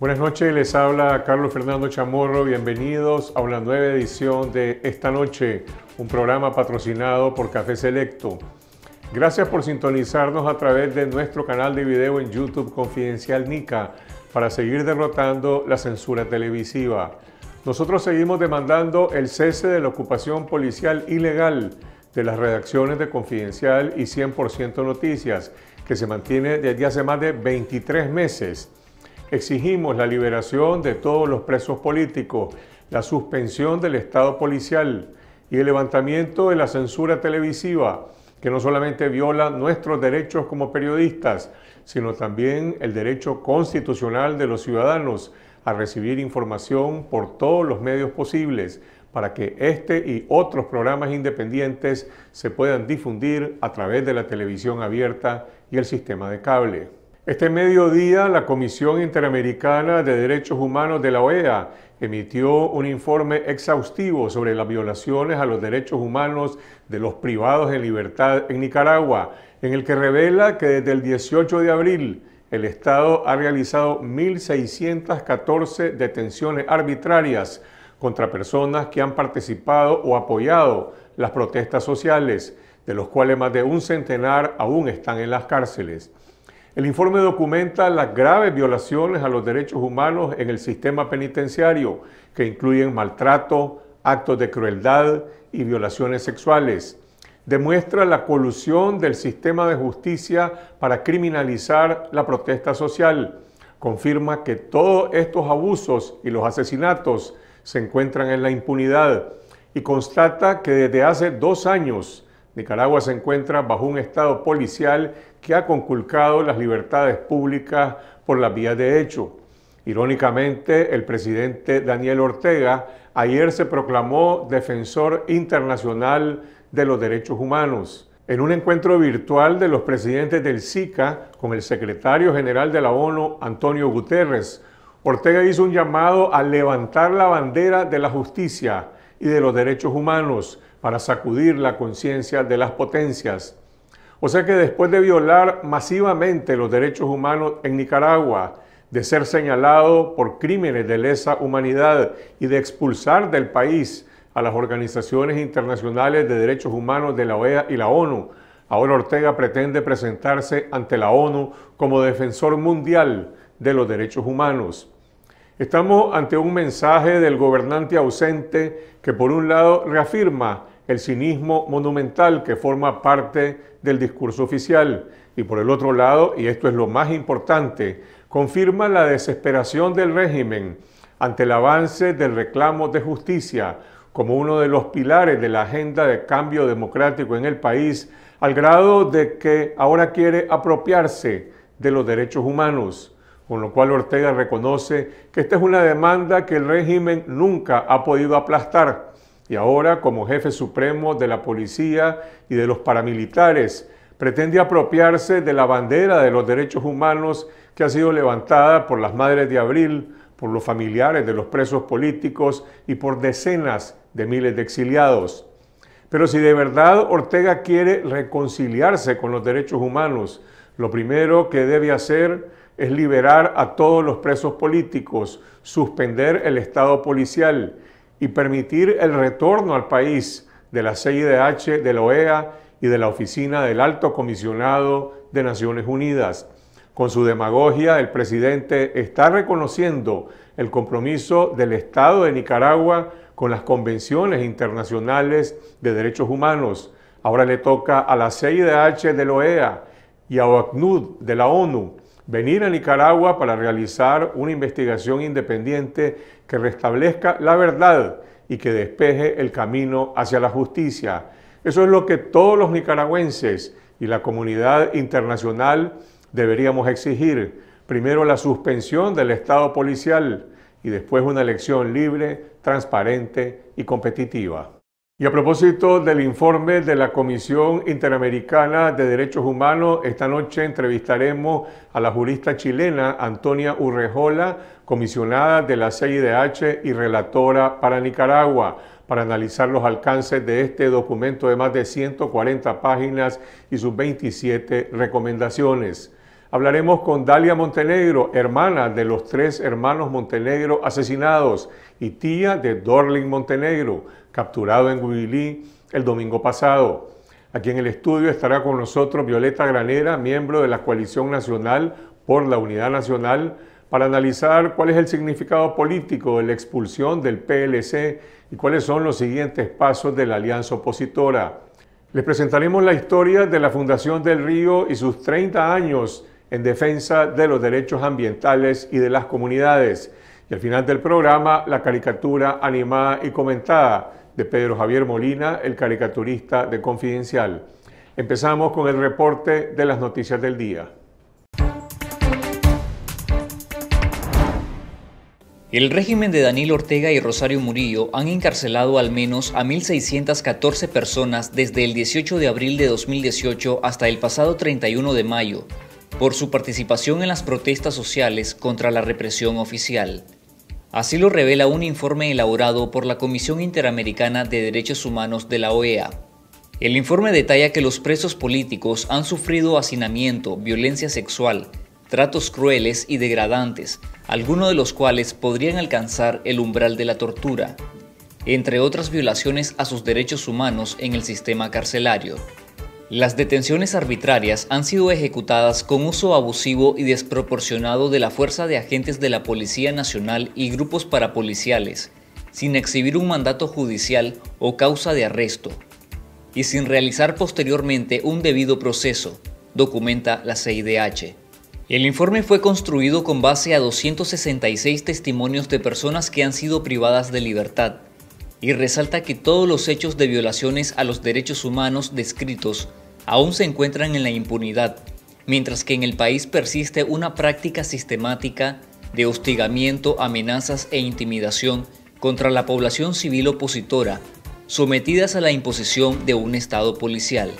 Buenas noches, les habla Carlos Fernando Chamorro. Bienvenidos a una nueva edición de Esta Noche, un programa patrocinado por Café Selecto. Gracias por sintonizarnos a través de nuestro canal de video en YouTube Confidencial Nica para seguir derrotando la censura televisiva. Nosotros seguimos demandando el cese de la ocupación policial ilegal de las redacciones de Confidencial y 100% Noticias, que se mantiene desde hace más de 23 meses. Exigimos la liberación de todos los presos políticos, la suspensión del Estado policial y el levantamiento de la censura televisiva, que no solamente viola nuestros derechos como periodistas, sino también el derecho constitucional de los ciudadanos a recibir información por todos los medios posibles para que este y otros programas independientes se puedan difundir a través de la televisión abierta y el sistema de cable. Este mediodía, la Comisión Interamericana de Derechos Humanos de la OEA emitió un informe exhaustivo sobre las violaciones a los derechos humanos de los privados en libertad en Nicaragua, en el que revela que desde el 18 de abril el Estado ha realizado 1.614 detenciones arbitrarias contra personas que han participado o apoyado las protestas sociales, de los cuales más de un centenar aún están en las cárceles. El informe documenta las graves violaciones a los derechos humanos en el sistema penitenciario, que incluyen maltrato, actos de crueldad y violaciones sexuales. Demuestra la colusión del sistema de justicia para criminalizar la protesta social. Confirma que todos estos abusos y los asesinatos se encuentran en la impunidad y constata que desde hace dos años Nicaragua se encuentra bajo un estado policial que ha conculcado las libertades públicas por las vías de hecho. Irónicamente, el presidente Daniel Ortega ayer se proclamó defensor internacional de los derechos humanos. En un encuentro virtual de los presidentes del SICA con el secretario general de la ONU, Antonio Guterres, Ortega hizo un llamado a levantar la bandera de la justicia y de los derechos humanos para sacudir la conciencia de las potencias. O sea que después de violar masivamente los derechos humanos en Nicaragua, de ser señalado por crímenes de lesa humanidad y de expulsar del país a las organizaciones internacionales de derechos humanos de la OEA y la ONU, ahora Ortega pretende presentarse ante la ONU como defensor mundial de los derechos humanos. Estamos ante un mensaje del gobernante ausente que por un lado reafirma el cinismo monumental que forma parte del discurso oficial y por el otro lado, y esto es lo más importante, confirma la desesperación del régimen ante el avance del reclamo de justicia como uno de los pilares de la agenda de cambio democrático en el país, al grado de que ahora quiere apropiarse de los derechos humanos, con lo cual Ortega reconoce que esta es una demanda que el régimen nunca ha podido aplastar. Y ahora como jefe supremo de la policía y de los paramilitares pretende apropiarse de la bandera de los derechos humanos que ha sido levantada por las Madres de Abril, por los familiares de los presos políticos y por decenas de miles de exiliados. Pero si de verdad Ortega quiere reconciliarse con los derechos humanos, lo primero que debe hacer es liberar a todos los presos políticos, suspender el Estado policial y permitir el retorno al país de la CIDH, de la OEA y de la Oficina del Alto Comisionado de Naciones Unidas. Con su demagogia, el presidente está reconociendo el compromiso del Estado de Nicaragua con las convenciones internacionales de derechos humanos. Ahora le toca a la CIDH de la OEA y a OACNUD de la ONU venir a Nicaragua para realizar una investigación independiente que restablezca la verdad y que despeje el camino hacia la justicia. Eso es lo que todos los nicaragüenses y la comunidad internacional deberíamos exigir. Primero la suspensión del Estado policial y después una elección libre, transparente y competitiva. Y a propósito del informe de la Comisión Interamericana de Derechos Humanos, esta noche entrevistaremos a la jurista chilena Antonia Urrejola comisionada de la CIDH y relatora para Nicaragua, para analizar los alcances de este documento de más de 140 páginas y sus 27 recomendaciones. Hablaremos con Dalia Montenegro, hermana de los tres hermanos Montenegro asesinados y tía de Dorling Montenegro, capturado en Huilí el domingo pasado. Aquí en el estudio estará con nosotros Violeta Granera, miembro de la Coalición Nacional por la Unidad Nacional, para analizar cuál es el significado político de la expulsión del PLC y cuáles son los siguientes pasos de la alianza opositora. Les presentaremos la historia de la Fundación del Río y sus 30 años en defensa de los derechos ambientales y de las comunidades. Y al final del programa, la caricatura animada y comentada de Pedro Javier Molina, el caricaturista de Confidencial. Empezamos con el reporte de las noticias del día. El régimen de Daniel Ortega y Rosario Murillo han encarcelado al menos a 1.614 personas desde el 18 de abril de 2018 hasta el pasado 31 de mayo, por su participación en las protestas sociales contra la represión oficial. Así lo revela un informe elaborado por la Comisión Interamericana de Derechos Humanos de la OEA. El informe detalla que los presos políticos han sufrido hacinamiento, violencia sexual, tratos crueles y degradantes, algunos de los cuales podrían alcanzar el umbral de la tortura, entre otras violaciones a sus derechos humanos en el sistema carcelario. Las detenciones arbitrarias han sido ejecutadas con uso abusivo y desproporcionado de la fuerza de agentes de la Policía Nacional y grupos parapoliciales, sin exhibir un mandato judicial o causa de arresto, y sin realizar posteriormente un debido proceso, documenta la CIDH. El informe fue construido con base a 266 testimonios de personas que han sido privadas de libertad, y resalta que todos los hechos de violaciones a los derechos humanos descritos aún se encuentran en la impunidad, mientras que en el país persiste una práctica sistemática de hostigamiento, amenazas e intimidación contra la población civil opositora, sometidas a la imposición de un Estado policial.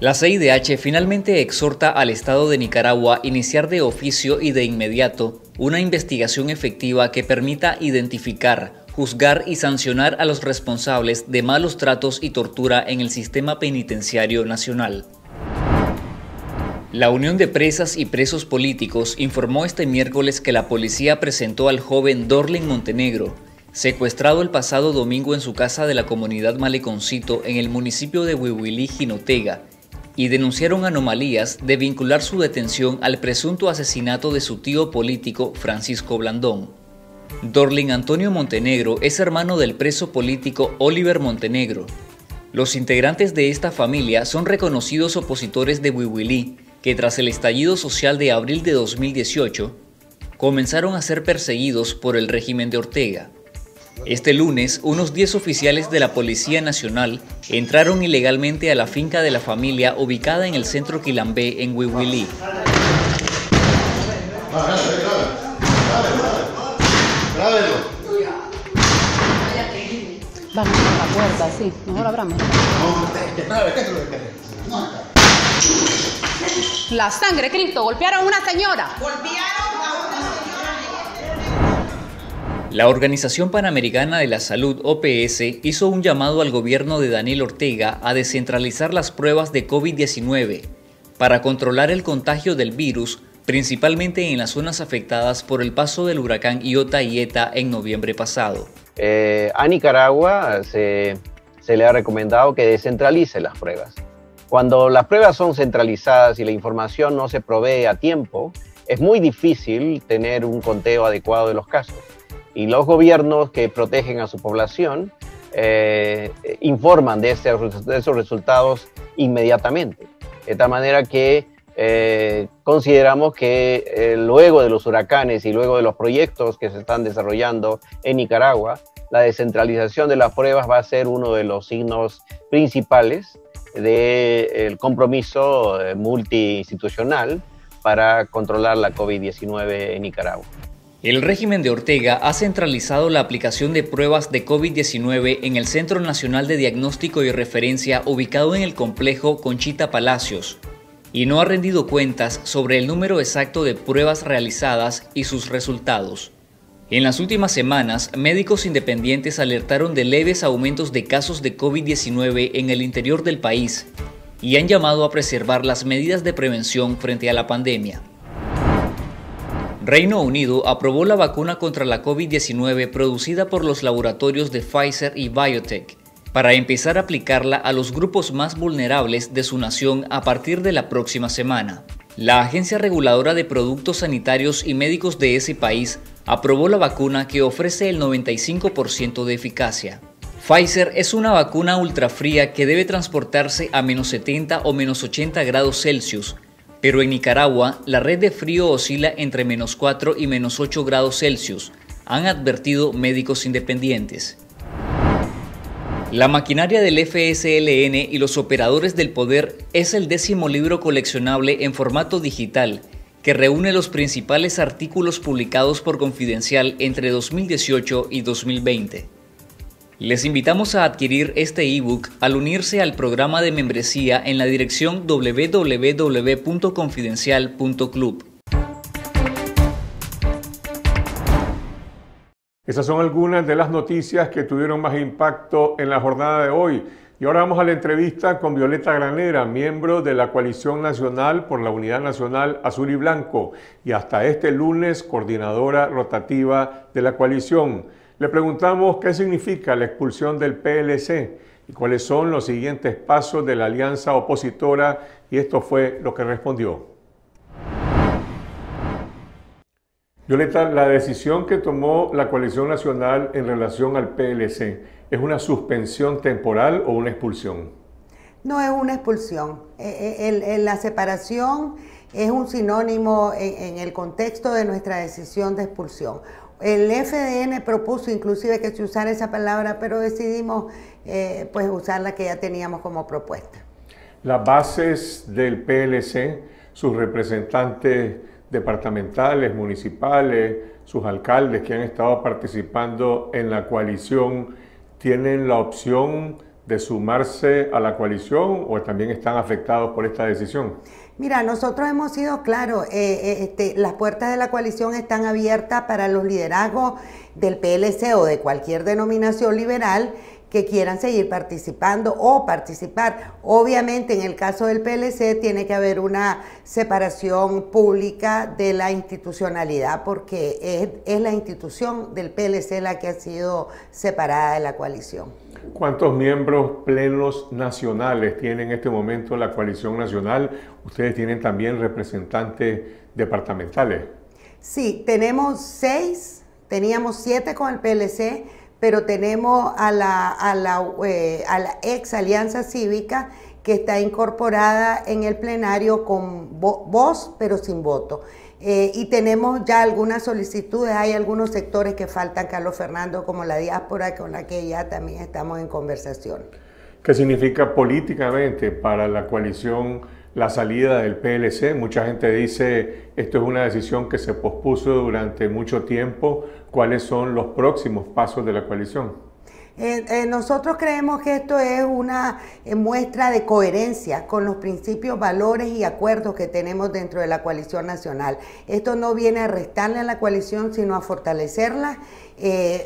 La CIDH finalmente exhorta al Estado de Nicaragua a iniciar de oficio y de inmediato una investigación efectiva que permita identificar, juzgar y sancionar a los responsables de malos tratos y tortura en el sistema penitenciario nacional. La Unión de Presas y Presos Políticos informó este miércoles que la policía presentó al joven Dorling Montenegro, secuestrado el pasado domingo en su casa de la comunidad Maleconcito en el municipio de Huihuilí, Jinotega, y denunciaron anomalías de vincular su detención al presunto asesinato de su tío político Francisco Blandón. Dorling Antonio Montenegro es hermano del preso político Oliver Montenegro. Los integrantes de esta familia son reconocidos opositores de Wiwili, que tras el estallido social de abril de 2018, comenzaron a ser perseguidos por el régimen de Ortega. Este lunes, unos 10 oficiales de la Policía Nacional entraron ilegalmente a la finca de la familia ubicada en el centro Quilambé, en Wiwili. Vamos a la puerta, sí. Mejor abramos. La sangre, Cristo. Golpearon a una señora. Golpearon a una señora. La Organización Panamericana de la Salud, OPS, hizo un llamado al gobierno de Daniel Ortega a descentralizar las pruebas de COVID-19 para controlar el contagio del virus, principalmente en las zonas afectadas por el paso del huracán Iota y Eta en noviembre pasado. Eh, a Nicaragua se, le ha recomendado que descentralice las pruebas. Cuando las pruebas son centralizadas y la información no se provee a tiempo, es muy difícil tener un conteo adecuado de los casos. Y los gobiernos que protegen a su población eh, informan de, de, esos resultados inmediatamente. De tal manera que eh, consideramos que eh, luego de los huracanes y luego de los proyectos que se están desarrollando en Nicaragua, la descentralización de las pruebas va a ser uno de los signos principales del compromiso eh, multiinstitucional para controlar la COVID-19 en Nicaragua. El régimen de Ortega ha centralizado la aplicación de pruebas de COVID-19 en el Centro Nacional de Diagnóstico y Referencia ubicado en el complejo Conchita Palacios, y no ha rendido cuentas sobre el número exacto de pruebas realizadas y sus resultados. En las últimas semanas, médicos independientes alertaron de leves aumentos de casos de COVID-19 en el interior del país y han llamado a preservar las medidas de prevención frente a la pandemia. Reino Unido aprobó la vacuna contra la COVID-19 producida por los laboratorios de Pfizer y Biotech para empezar a aplicarla a los grupos más vulnerables de su nación a partir de la próxima semana. La Agencia Reguladora de Productos Sanitarios y Médicos de ese país aprobó la vacuna que ofrece el 95% de eficacia. Pfizer es una vacuna ultrafría que debe transportarse a menos 70 o menos 80 grados Celsius, pero en Nicaragua la red de frío oscila entre menos 4 y menos 8 grados Celsius, han advertido médicos independientes. La maquinaria del FSLN y los operadores del poder es el décimo libro coleccionable en formato digital que reúne los principales artículos publicados por Confidencial entre 2018 y 2020. Les invitamos a adquirir este ebook al unirse al programa de membresía en la dirección www.confidencial.club. Esas son algunas de las noticias que tuvieron más impacto en la jornada de hoy. Y ahora vamos a la entrevista con Violeta Granera, miembro de la Coalición Nacional por la Unidad Nacional Azul y Blanco y hasta este lunes coordinadora rotativa de la coalición. Le preguntamos qué significa la expulsión del PLC y cuáles son los siguientes pasos de la alianza opositora y esto fue lo que respondió. Violeta, la decisión que tomó la coalición nacional en relación al PLC, ¿es una suspensión temporal o una expulsión? No es una expulsión. Eh, eh, la separación es un sinónimo en el contexto de nuestra decisión de expulsión el FDN propuso inclusive que se usara esa palabra, pero decidimos eh, pues usar la que ya teníamos como propuesta. Las bases del PLC, sus representantes departamentales, municipales, sus alcaldes que han estado participando en la coalición, ¿tienen la opción de sumarse a la coalición o también están afectados por esta decisión? Mira, nosotros hemos sido claros, eh, eh, este, las puertas de la coalición están abiertas para los liderazgos del PLC o de cualquier denominación liberal que quieran seguir participando o participar. Obviamente en el caso del PLC tiene que haber una separación pública de la institucionalidad porque es, es la institución del PLC la que ha sido separada de la coalición. ¿Cuántos miembros plenos nacionales tiene en este momento la coalición nacional? Ustedes tienen también representantes departamentales. Sí, tenemos seis, teníamos siete con el PLC, pero tenemos a la, a la, eh, a la ex Alianza Cívica que está incorporada en el plenario con voz, pero sin voto. Eh, y tenemos ya algunas solicitudes, hay algunos sectores que faltan, Carlos Fernando, como la diáspora, con la que ya también estamos en conversación. ¿Qué significa políticamente para la coalición la salida del PLC? Mucha gente dice, esto es una decisión que se pospuso durante mucho tiempo. ¿Cuáles son los próximos pasos de la coalición? Eh, eh, nosotros creemos que esto es una eh, muestra de coherencia con los principios, valores y acuerdos que tenemos dentro de la coalición nacional. Esto no viene a restarle a la coalición, sino a fortalecerla.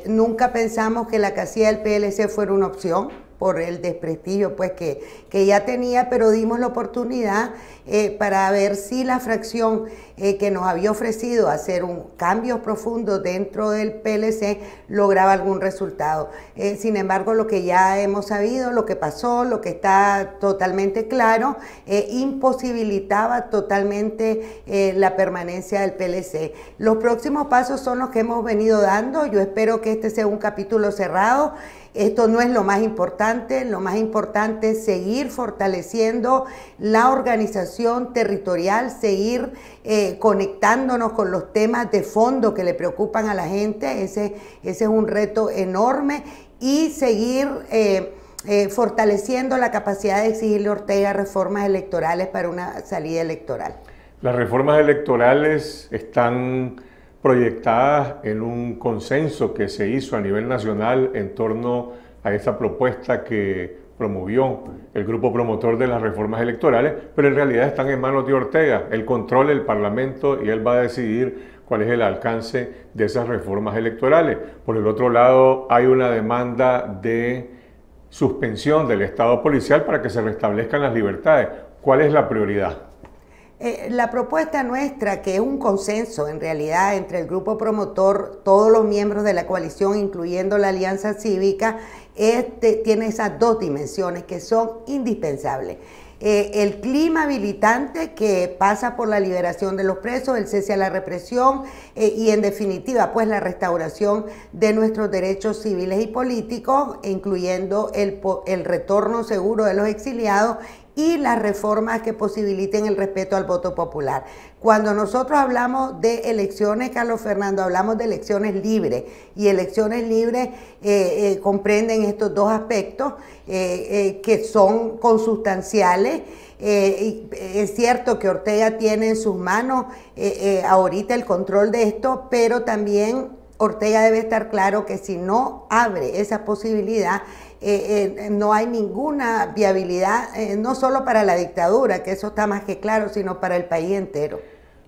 nunca pensamos que la casilla del PLC fuera una opción por el desprestigio pues que, que ya tenía, pero dimos la oportunidad eh, para ver si la fracción eh, que nos había ofrecido hacer un cambio profundo dentro del PLC lograba algún resultado. Eh, sin embargo, lo que ya hemos sabido, lo que pasó, lo que está totalmente claro, imposibilitaba totalmente la permanencia del PLC. Los próximos pasos son los que hemos venido dando. Yo espero que este sea un capítulo cerrado. Esto no es lo más importante, lo más importante es seguir fortaleciendo la organización territorial, seguir eh, conectándonos con los temas de fondo que le preocupan a la gente, ese, ese es un reto enorme, y seguir... Eh, eh, fortaleciendo la capacidad de exigirle a Ortega reformas electorales para una salida electoral. Las reformas electorales están proyectadas en un consenso que se hizo a nivel nacional en torno a esa propuesta que promovió el grupo promotor de las reformas electorales, pero en realidad están en manos de Ortega, el control del Parlamento y él va a decidir cuál es el alcance de esas reformas electorales. Por el otro lado, hay una demanda de suspensión del Estado policial para que se restablezcan las libertades. ¿Cuál es la prioridad? Eh, la propuesta nuestra, que es un consenso en realidad entre el grupo promotor, todos los miembros de la coalición, incluyendo la Alianza Cívica, tiene esas dos dimensiones que son indispensables. Eh, el clima habilitante que pasa por la liberación de los presos, el cese a la represión eh, y en definitiva pues la restauración de nuestros derechos civiles y políticos, incluyendo el retorno seguro de los exiliados y las reformas que posibiliten el respeto al voto popular. Cuando nosotros hablamos de elecciones, Carlos Fernando, hablamos de elecciones libres y elecciones libres eh, eh, comprenden estos dos aspectos eh, que son consustanciales. es cierto que Ortega tiene en sus manos ahorita el control de esto, pero también Ortega debe estar claro que si no abre esa posibilidad, eh, eh, no hay ninguna viabilidad, eh, no solo para la dictadura, que eso está más que claro, sino para el país entero.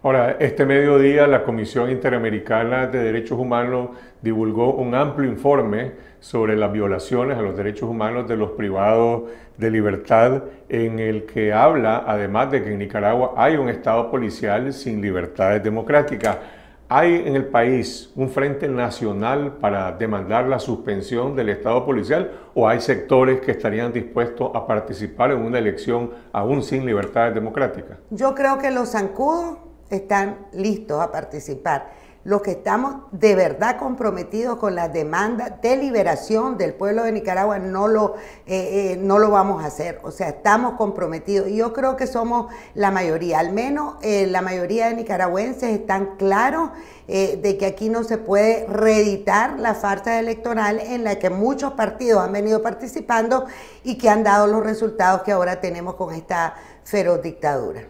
Ahora, este mediodía la Comisión Interamericana de Derechos Humanos divulgó un amplio informe sobre las violaciones a los derechos humanos de los privados de libertad, en el que habla, además de que en Nicaragua hay un Estado policial sin libertades democráticas. ¿Hay en el país un frente nacional para demandar la suspensión del Estado policial o hay sectores que estarían dispuestos a participar en una elección aún sin libertades democráticas? Yo creo que los zancudos están listos a participar los que estamos de verdad comprometidos con la demanda de liberación del pueblo de Nicaragua no lo, eh, eh, no lo vamos a hacer. O sea, estamos comprometidos. Y yo creo que somos la mayoría, al menos eh, la mayoría de nicaragüenses están claros de que aquí no se puede reeditar la farsa electoral en la que muchos partidos han venido participando y que han dado los resultados que ahora tenemos con esta feroz dictadura.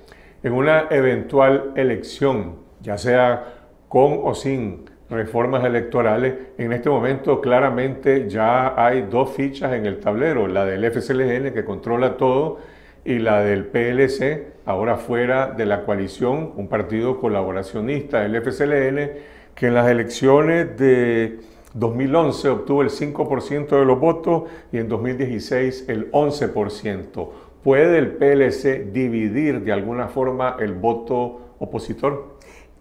En una eventual elección, ya sea con o sin reformas electorales, en este momento claramente ya hay dos fichas en el tablero, la del FCLN que controla todo y la del PLC, ahora fuera de la coalición, un partido colaboracionista del FCLN, que en las elecciones de 2011 obtuvo el 5% de los votos y en 2016 el 11%. ¿Puede el PLC dividir de alguna forma el voto opositor?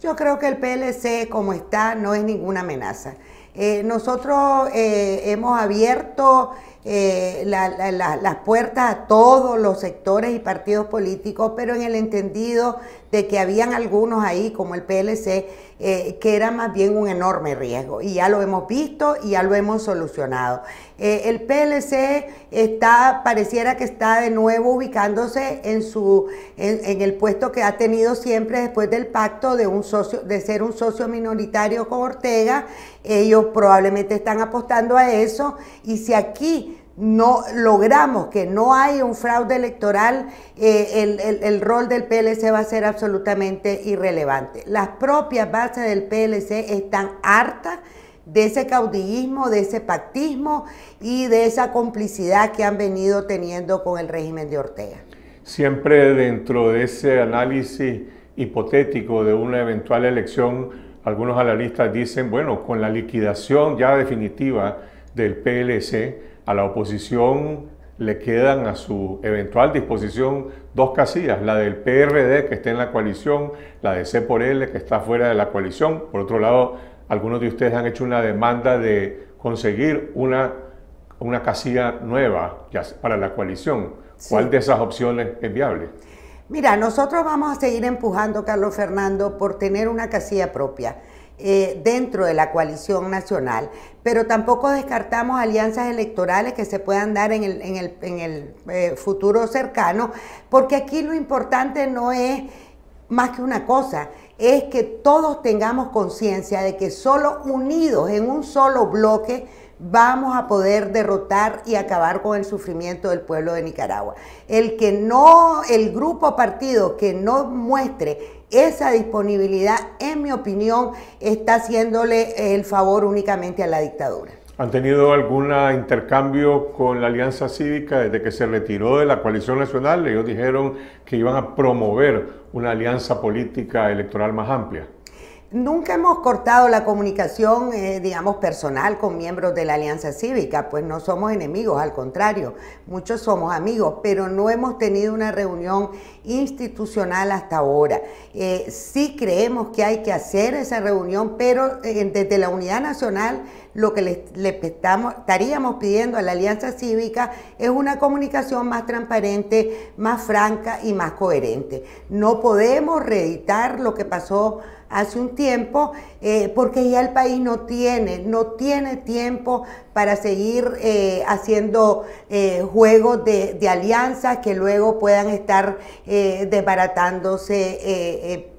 Yo creo que el PLC como está no es ninguna amenaza. Eh, nosotros eh, hemos abierto eh, las puertas a todos los sectores y partidos políticos, pero en el entendido de que habían algunos ahí, como el PLC, eh, que era más bien un enorme riesgo. Y ya lo hemos visto y ya lo hemos solucionado. Eh, el PLC está, pareciera que está de nuevo ubicándose en, su, en, el puesto que ha tenido siempre después del pacto de, un socio, de ser un socio minoritario con Ortega. Ellos probablemente están apostando a eso. Y si aquí no logramos que no haya un fraude electoral, eh, el, rol del PLC va a ser absolutamente irrelevante. Las propias bases del PLC están hartas de ese caudillismo, de ese pactismo y de esa complicidad que han venido teniendo con el régimen de Ortega. Siempre dentro de ese análisis hipotético de una eventual elección, algunos analistas dicen, bueno, con la liquidación ya definitiva del PLC, a la oposición le quedan a su eventual disposición dos casillas, la del PRD que está en la coalición, la de C por L que está fuera de la coalición. Por otro lado, algunos de ustedes han hecho una demanda de conseguir una, una casilla nueva para la coalición. ¿Cuál de esas opciones es viable? Mira, nosotros vamos a seguir empujando, Carlos Fernando, por tener una casilla propia. Eh, dentro de la coalición nacional, pero tampoco descartamos alianzas electorales que se puedan dar en el, eh, futuro cercano, porque aquí lo importante no es más que una cosa, es que todos tengamos conciencia de que solo unidos en un solo bloque vamos a poder derrotar y acabar con el sufrimiento del pueblo de Nicaragua. El que no, el grupo partido que no muestre esa disponibilidad, en mi opinión, está haciéndole el favor únicamente a la dictadura. ¿Han tenido algún intercambio con la Alianza Cívica desde que se retiró de la coalición nacional? Ellos dijeron que iban a promover una alianza política electoral más amplia. Nunca hemos cortado la comunicación, eh, digamos, personal con miembros de la Alianza Cívica, pues no somos enemigos, al contrario, muchos somos amigos, pero no hemos tenido una reunión institucional hasta ahora. Eh, sí creemos que hay que hacer esa reunión, pero eh, desde la Unidad Nacional lo que le, estaríamos pidiendo a la Alianza Cívica es una comunicación más transparente, más franca y más coherente. No podemos reeditar lo que pasó hace un tiempo, eh, porque ya el país no tiene, no tiene tiempo para seguir eh, haciendo eh, juegos de, de, alianzas que luego puedan estar desbaratándose.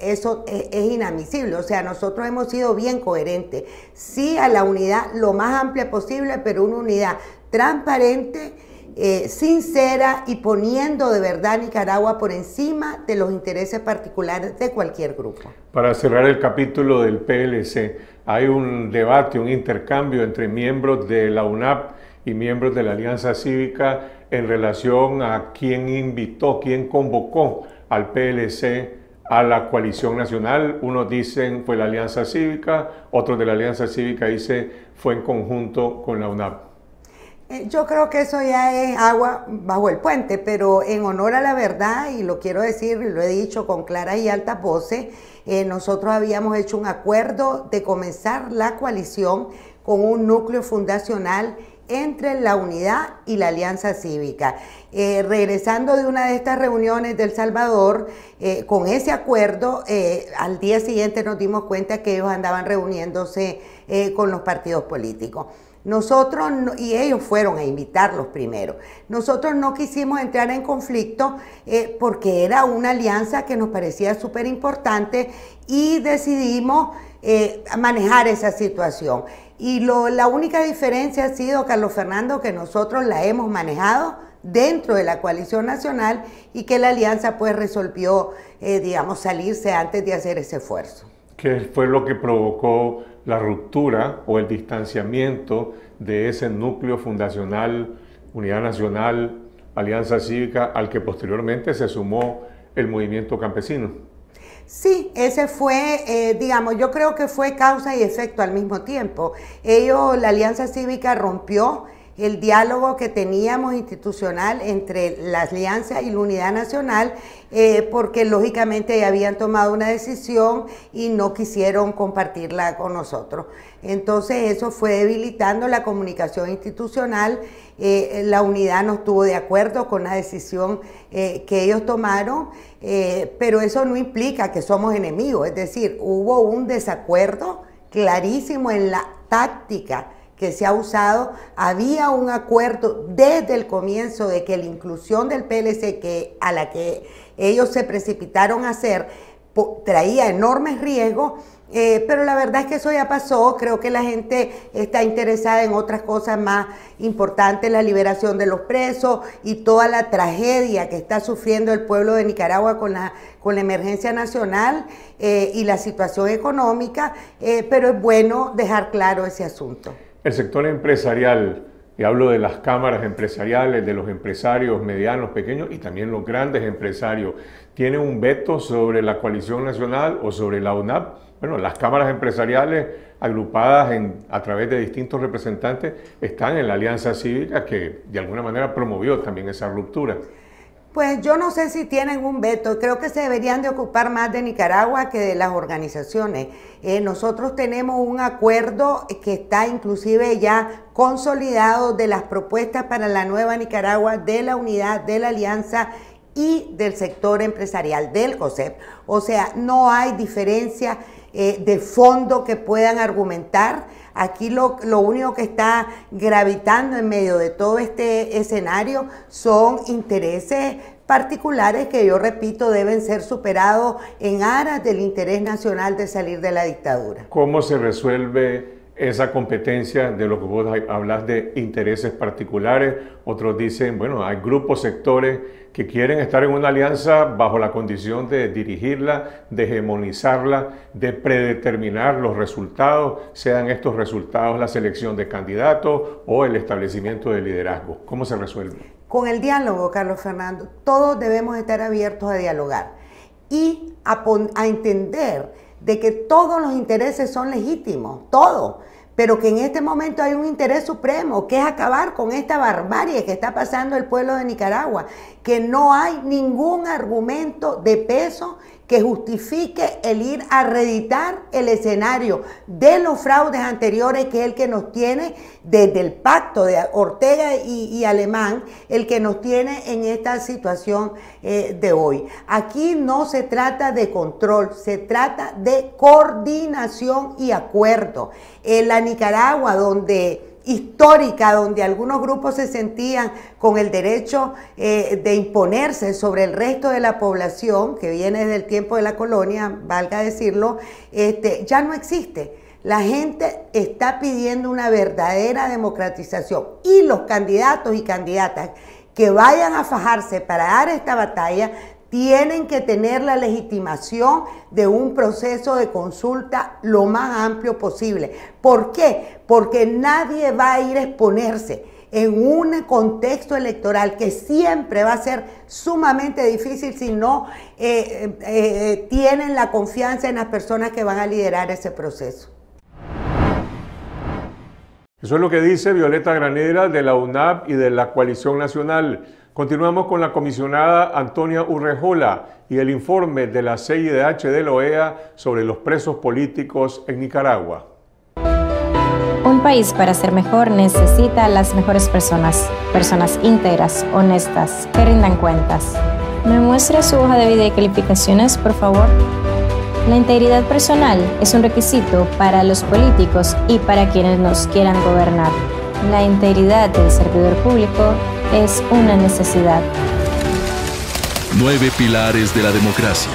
eso es inadmisible, o sea, nosotros hemos sido bien coherentes, sí a la unidad lo más amplia posible, pero una unidad transparente, eh, sincera y poniendo de verdad Nicaragua por encima de los intereses particulares de cualquier grupo. Para cerrar el capítulo del PLC, hay un debate, un intercambio entre miembros de la UNAP y miembros de la Alianza Cívica en relación a quién invitó, quién convocó al PLC a la coalición nacional. Unos dicen fue la Alianza Cívica, otros de la Alianza Cívica dicen fue en conjunto con la UNAP. Eh, yo creo que eso ya es agua bajo el puente, pero en honor a la verdad, y lo quiero decir, lo he dicho con claras y altas voces, eh, nosotros habíamos hecho un acuerdo de comenzar la coalición con un núcleo fundacional entre la unidad y la alianza cívica. Eh, regresando de una de estas reuniones del Salvador, con ese acuerdo, al día siguiente nos dimos cuenta que ellos andaban reuniéndose con los partidos políticos. Nosotros, y ellos fueron a invitarlos primero, nosotros no quisimos entrar en conflicto eh, porque era una alianza que nos parecía súper importante y decidimos eh, manejar esa situación. Y la única diferencia ha sido, Carlos Fernando, que nosotros la hemos manejado dentro de la coalición nacional y que la alianza pues resolvió, eh, digamos, salirse antes de hacer ese esfuerzo. ¿Qué fue lo que provocó la ruptura o el distanciamiento de ese núcleo fundacional, Unidad Nacional, Alianza Cívica, al que posteriormente se sumó el movimiento campesino. Sí, ese fue, eh, digamos, yo creo que fue causa y efecto al mismo tiempo. Ellos, la Alianza Cívica rompió el diálogo que teníamos institucional entre la Alianza y la Unidad Nacional, eh, porque lógicamente habían tomado una decisión y no quisieron compartirla con nosotros. Entonces eso fue debilitando la comunicación institucional. Eh, la unidad no estuvo de acuerdo con la decisión eh, que ellos tomaron, pero eso no implica que somos enemigos, es decir, hubo un desacuerdo clarísimo en la táctica que se ha usado, había un acuerdo desde el comienzo de que la inclusión del PLC que, a la que ellos se precipitaron a hacer traía enormes riesgos, eh, pero la verdad es que eso ya pasó, creo que la gente está interesada en otras cosas más importantes, la liberación de los presos y toda la tragedia que está sufriendo el pueblo de Nicaragua con la, con la emergencia nacional eh, y la situación económica, eh, pero es bueno dejar claro ese asunto. El sector empresarial, y hablo de las cámaras empresariales, de los empresarios medianos, pequeños y también los grandes empresarios, ¿tiene un veto sobre la coalición nacional o sobre la UNAP? Bueno, las cámaras empresariales agrupadas en, a través de distintos representantes están en la Alianza Cívica que de alguna manera promovió también esa ruptura. Pues yo no sé si tienen un veto, creo que se deberían de ocupar más de Nicaragua que de las organizaciones. Eh, nosotros tenemos un acuerdo que está inclusive ya consolidado de las propuestas para la nueva Nicaragua, de la unidad, de la alianza y del sector empresarial, del COSEP. O sea, no hay diferencia eh, de fondo que puedan argumentar. Aquí lo, único que está gravitando en medio de todo este escenario son intereses particulares que yo repito deben ser superados en aras del interés nacional de salir de la dictadura. ¿Cómo se resuelve esa competencia de lo que vos hablas de intereses particulares. Otros dicen, bueno, hay grupos, sectores que quieren estar en una alianza bajo la condición de dirigirla, de hegemonizarla, de predeterminar los resultados, sean estos resultados la selección de candidatos o el establecimiento de liderazgo. ¿Cómo se resuelve? Con el diálogo, Carlos Fernando, todos debemos estar abiertos a dialogar y a, a entender de que todos los intereses son legítimos, todos pero que en este momento hay un interés supremo, que es acabar con esta barbarie que está pasando el pueblo de Nicaragua, que no hay ningún argumento de peso que justifique el ir a reeditar el escenario de los fraudes anteriores, que es el que nos tiene desde el pacto de Ortega y, Alemán, el que nos tiene en esta situación eh, de hoy. Aquí no se trata de control, se trata de coordinación y acuerdo. En la Nicaragua, donde histórica donde algunos grupos se sentían con el derecho eh, de imponerse sobre el resto de la población, que viene desde el tiempo de la colonia, valga decirlo, este, ya no existe. La gente está pidiendo una verdadera democratización y los candidatos y candidatas que vayan a fajarse para dar esta batalla tienen que tener la legitimación de un proceso de consulta lo más amplio posible. ¿Por qué? Porque nadie va a ir a exponerse en un contexto electoral que siempre va a ser sumamente difícil si no eh, eh, eh, tienen la confianza en las personas que van a liderar ese proceso. Eso es lo que dice Violeta Granera de la UNAP y de la Coalición Nacional. Continuamos con la comisionada Antonia Urrejola y el informe de la CIDH de la OEA sobre los presos políticos en Nicaragua. Un país para ser mejor necesita las mejores personas, personas íntegras, honestas, que rindan cuentas. ¿Me muestra su hoja de vida y calificaciones, por favor? La integridad personal es un requisito para los políticos y para quienes nos quieran gobernar. La integridad del servidor público es una necesidad. Nueve pilares de la democracia.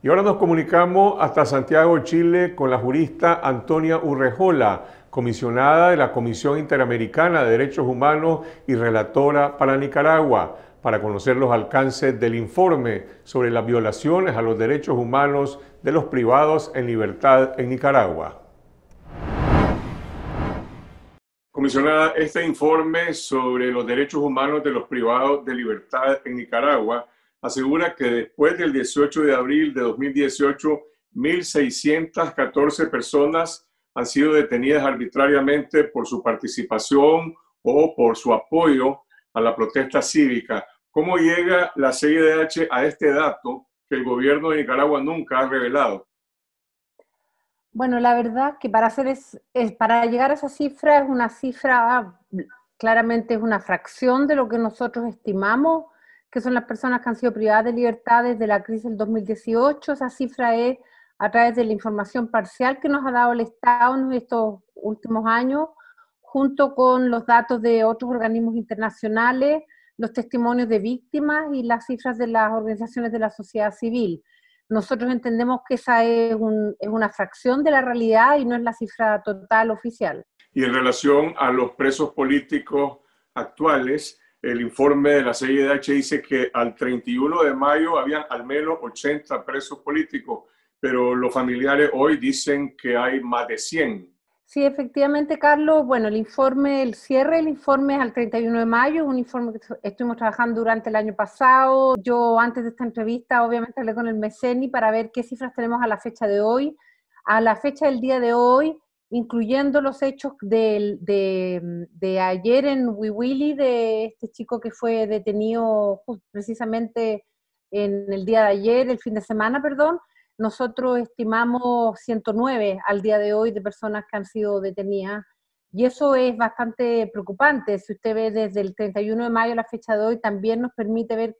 Y ahora nos comunicamos hasta Santiago, Chile, con la jurista Antonia Urrejola, comisionada de la Comisión Interamericana de Derechos Humanos y relatora para Nicaragua, para conocer los alcances del informe sobre las violaciones a los derechos humanos de los privados en libertad en Nicaragua. Comisionada, este informe sobre los derechos humanos de los privados de libertad en Nicaragua asegura que después del 18 de abril de 2018, 1.614 personas han sido detenidas arbitrariamente por su participación o por su apoyo a la protesta cívica. ¿Cómo llega la CIDH a este dato que el gobierno de Nicaragua nunca ha revelado? Bueno, la verdad que para, hacer es, para llegar a esa cifra es una cifra, claramente es una fracción de lo que nosotros estimamos que son las personas que han sido privadas de libertad desde la crisis del 2018. Esa cifra es a través de la información parcial que nos ha dado el Estado en estos últimos años, junto con los datos de otros organismos internacionales, los testimonios de víctimas y las cifras de las organizaciones de la sociedad civil. Nosotros entendemos que esa es, una fracción de la realidad y no es la cifra total oficial. Y en relación a los presos políticos actuales, el informe de la CIDH dice que al 31 de mayo habían al menos 80 presos políticos, pero los familiares hoy dicen que hay más de 100. Sí, efectivamente, Carlos. Bueno, el informe, el cierre del informe es al 31 de mayo, un informe que estuvimos trabajando durante el año pasado. Yo antes de esta entrevista, obviamente, hablé con el MECENI para ver qué cifras tenemos a la fecha de hoy. A la fecha del día de hoy, incluyendo los hechos de, de, ayer en Wiwili, de este chico que fue detenido precisamente en el día de ayer, el fin de semana, perdón, nosotros estimamos 109 al día de hoy de personas que han sido detenidas y eso es bastante preocupante. Si usted ve desde el 31 de mayo la fecha de hoy, también nos permite ver,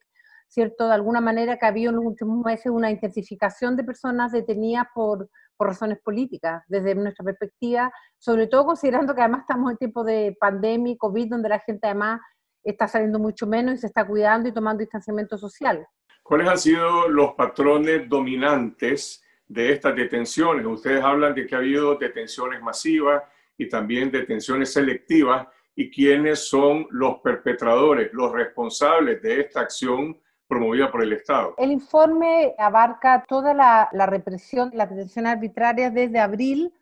¿cierto?, de alguna manera que ha habido en los últimos meses una intensificación de personas detenidas por, por razones políticas, desde nuestra perspectiva, sobre todo considerando que además estamos en tiempo de pandemia COVID, donde la gente además está saliendo mucho menos y se está cuidando y tomando distanciamiento social. ¿Cuáles han sido los patrones dominantes de estas detenciones? Ustedes hablan de que ha habido detenciones masivas y también detenciones selectivas. ¿Y quiénes son los perpetradores, los responsables de esta acción promovida por el Estado? El informe abarca toda la, represión, la detención arbitraria desde abril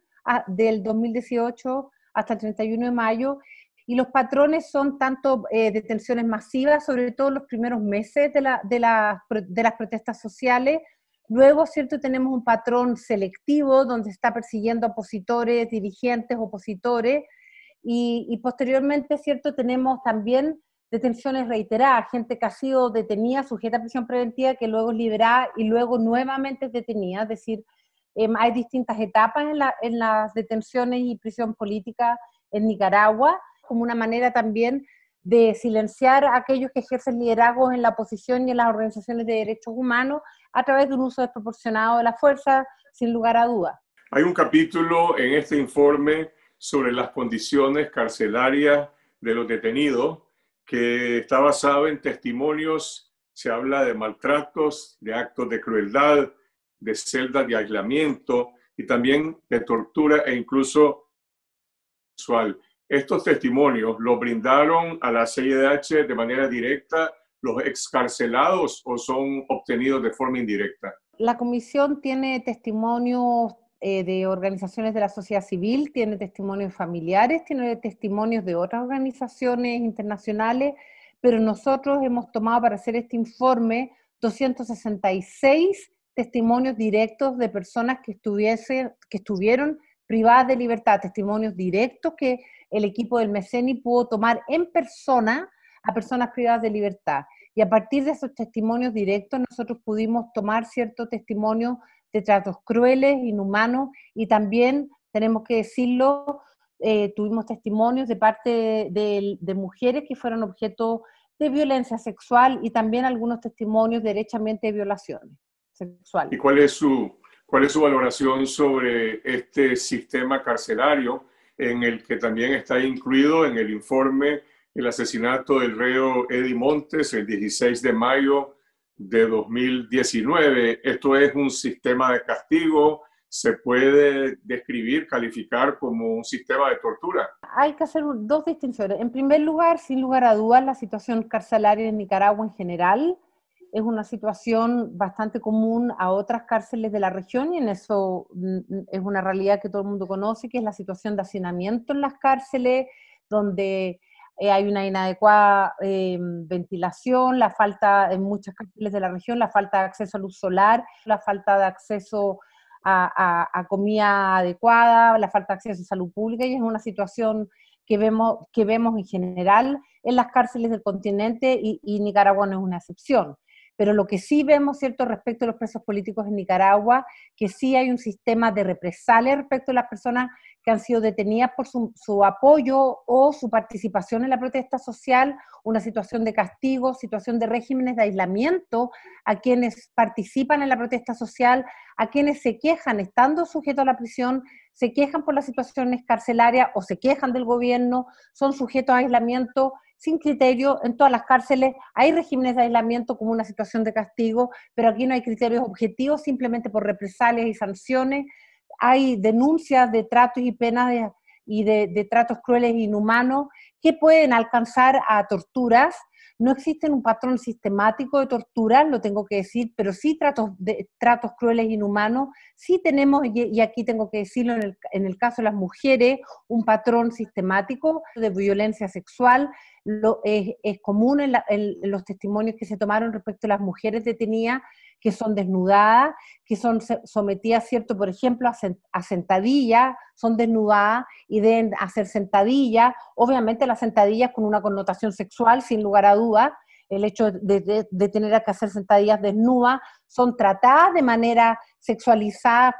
del 2018 hasta el 31 de mayo y los patrones son tanto eh, detenciones masivas, sobre todo los primeros meses de, la, de, de, las protestas sociales. Luego, ¿cierto? Tenemos un patrón selectivo donde está persiguiendo opositores, dirigentes, opositores. Y, y posteriormente, ¿cierto? Tenemos también detenciones reiteradas, gente que ha sido detenida, sujeta a prisión preventiva, que luego es liberada y luego nuevamente es detenida. Es decir, em, hay distintas etapas en, la, en las detenciones y prisión política en Nicaragua como una manera también de silenciar a aquellos que ejercen liderazgos en la oposición y en las organizaciones de derechos humanos a través de un uso desproporcionado de la fuerza, sin lugar a dudas. Hay un capítulo en este informe sobre las condiciones carcelarias de los detenidos que está basado en testimonios, se habla de maltratos, de actos de crueldad, de celdas de aislamiento y también de tortura e incluso sexual. Estos testimonios los brindaron a la CIDH de manera directa los excarcelados o son obtenidos de forma indirecta? La comisión tiene testimonios eh, de organizaciones de la sociedad civil, tiene testimonios familiares, tiene testimonios de otras organizaciones internacionales, pero nosotros hemos tomado para hacer este informe 266 testimonios directos de personas que, estuviesen, que estuvieron privadas de libertad, testimonios directos que el equipo del MECENI pudo tomar en persona a personas privadas de libertad. Y a partir de esos testimonios directos nosotros pudimos tomar ciertos testimonios de tratos crueles, inhumanos y también, tenemos que decirlo, eh, tuvimos testimonios de parte de, mujeres que fueron objeto de violencia sexual y también algunos testimonios derechamente de violaciones sexuales. ¿Y cuál es su, cuál es su valoración sobre este sistema carcelario? En el que también está incluido en el informe el asesinato del reo Eddie Montes el 16 de mayo de 2019. Esto es un sistema de castigo, se puede describir, calificar como un sistema de tortura. Hay que hacer dos distinciones. En primer lugar, sin lugar a dudas, la situación carcelaria en Nicaragua en general es una situación bastante común a otras cárceles de la región y en eso mm, mm, es una realidad que todo el mundo conoce, que es la situación de hacinamiento en las cárceles, donde eh, hay una inadecuada eh, ventilación, la falta en muchas cárceles de la región, la falta de acceso a luz solar, la falta de acceso a, comida adecuada, la falta de acceso a salud pública y es una situación que vemos, que vemos en general en las cárceles del continente y Nicaragua no es una excepción. Pero lo que sí vemos, ¿cierto?, respecto a los presos políticos en Nicaragua, que sí hay un sistema de represalia respecto a las personas que han sido detenidas por su, apoyo o su participación en la protesta social, una situación de castigo, situación de regímenes de aislamiento a quienes participan en la protesta social, a quienes se quejan estando sujetos a la prisión, se quejan por las situaciones carcelarias o se quejan del gobierno, son sujetos a aislamiento sin criterio. En todas las cárceles hay regímenes de aislamiento como una situación de castigo, pero aquí no hay criterios objetivos simplemente por represalias y sanciones. Hay denuncias de tratos y penas y de, de tratos crueles e inhumanos que pueden alcanzar a torturas no existe un patrón sistemático de tortura, lo tengo que decir, pero sí tratos, de, tratos crueles, inhumanos. Sí tenemos, y, aquí tengo que decirlo en el, en el, caso de las mujeres, un patrón sistemático de violencia sexual. Lo, es, común en, en los testimonios que se tomaron respecto a las mujeres detenidas que son desnudadas, que son sometidas, ¿cierto? Por ejemplo, a, sentadillas, son desnudadas y deben hacer sentadillas. Obviamente las sentadillas con una connotación sexual, sin lugar a dudas. El hecho de, tener que hacer sentadillas desnudas son tratadas de manera sexualizada,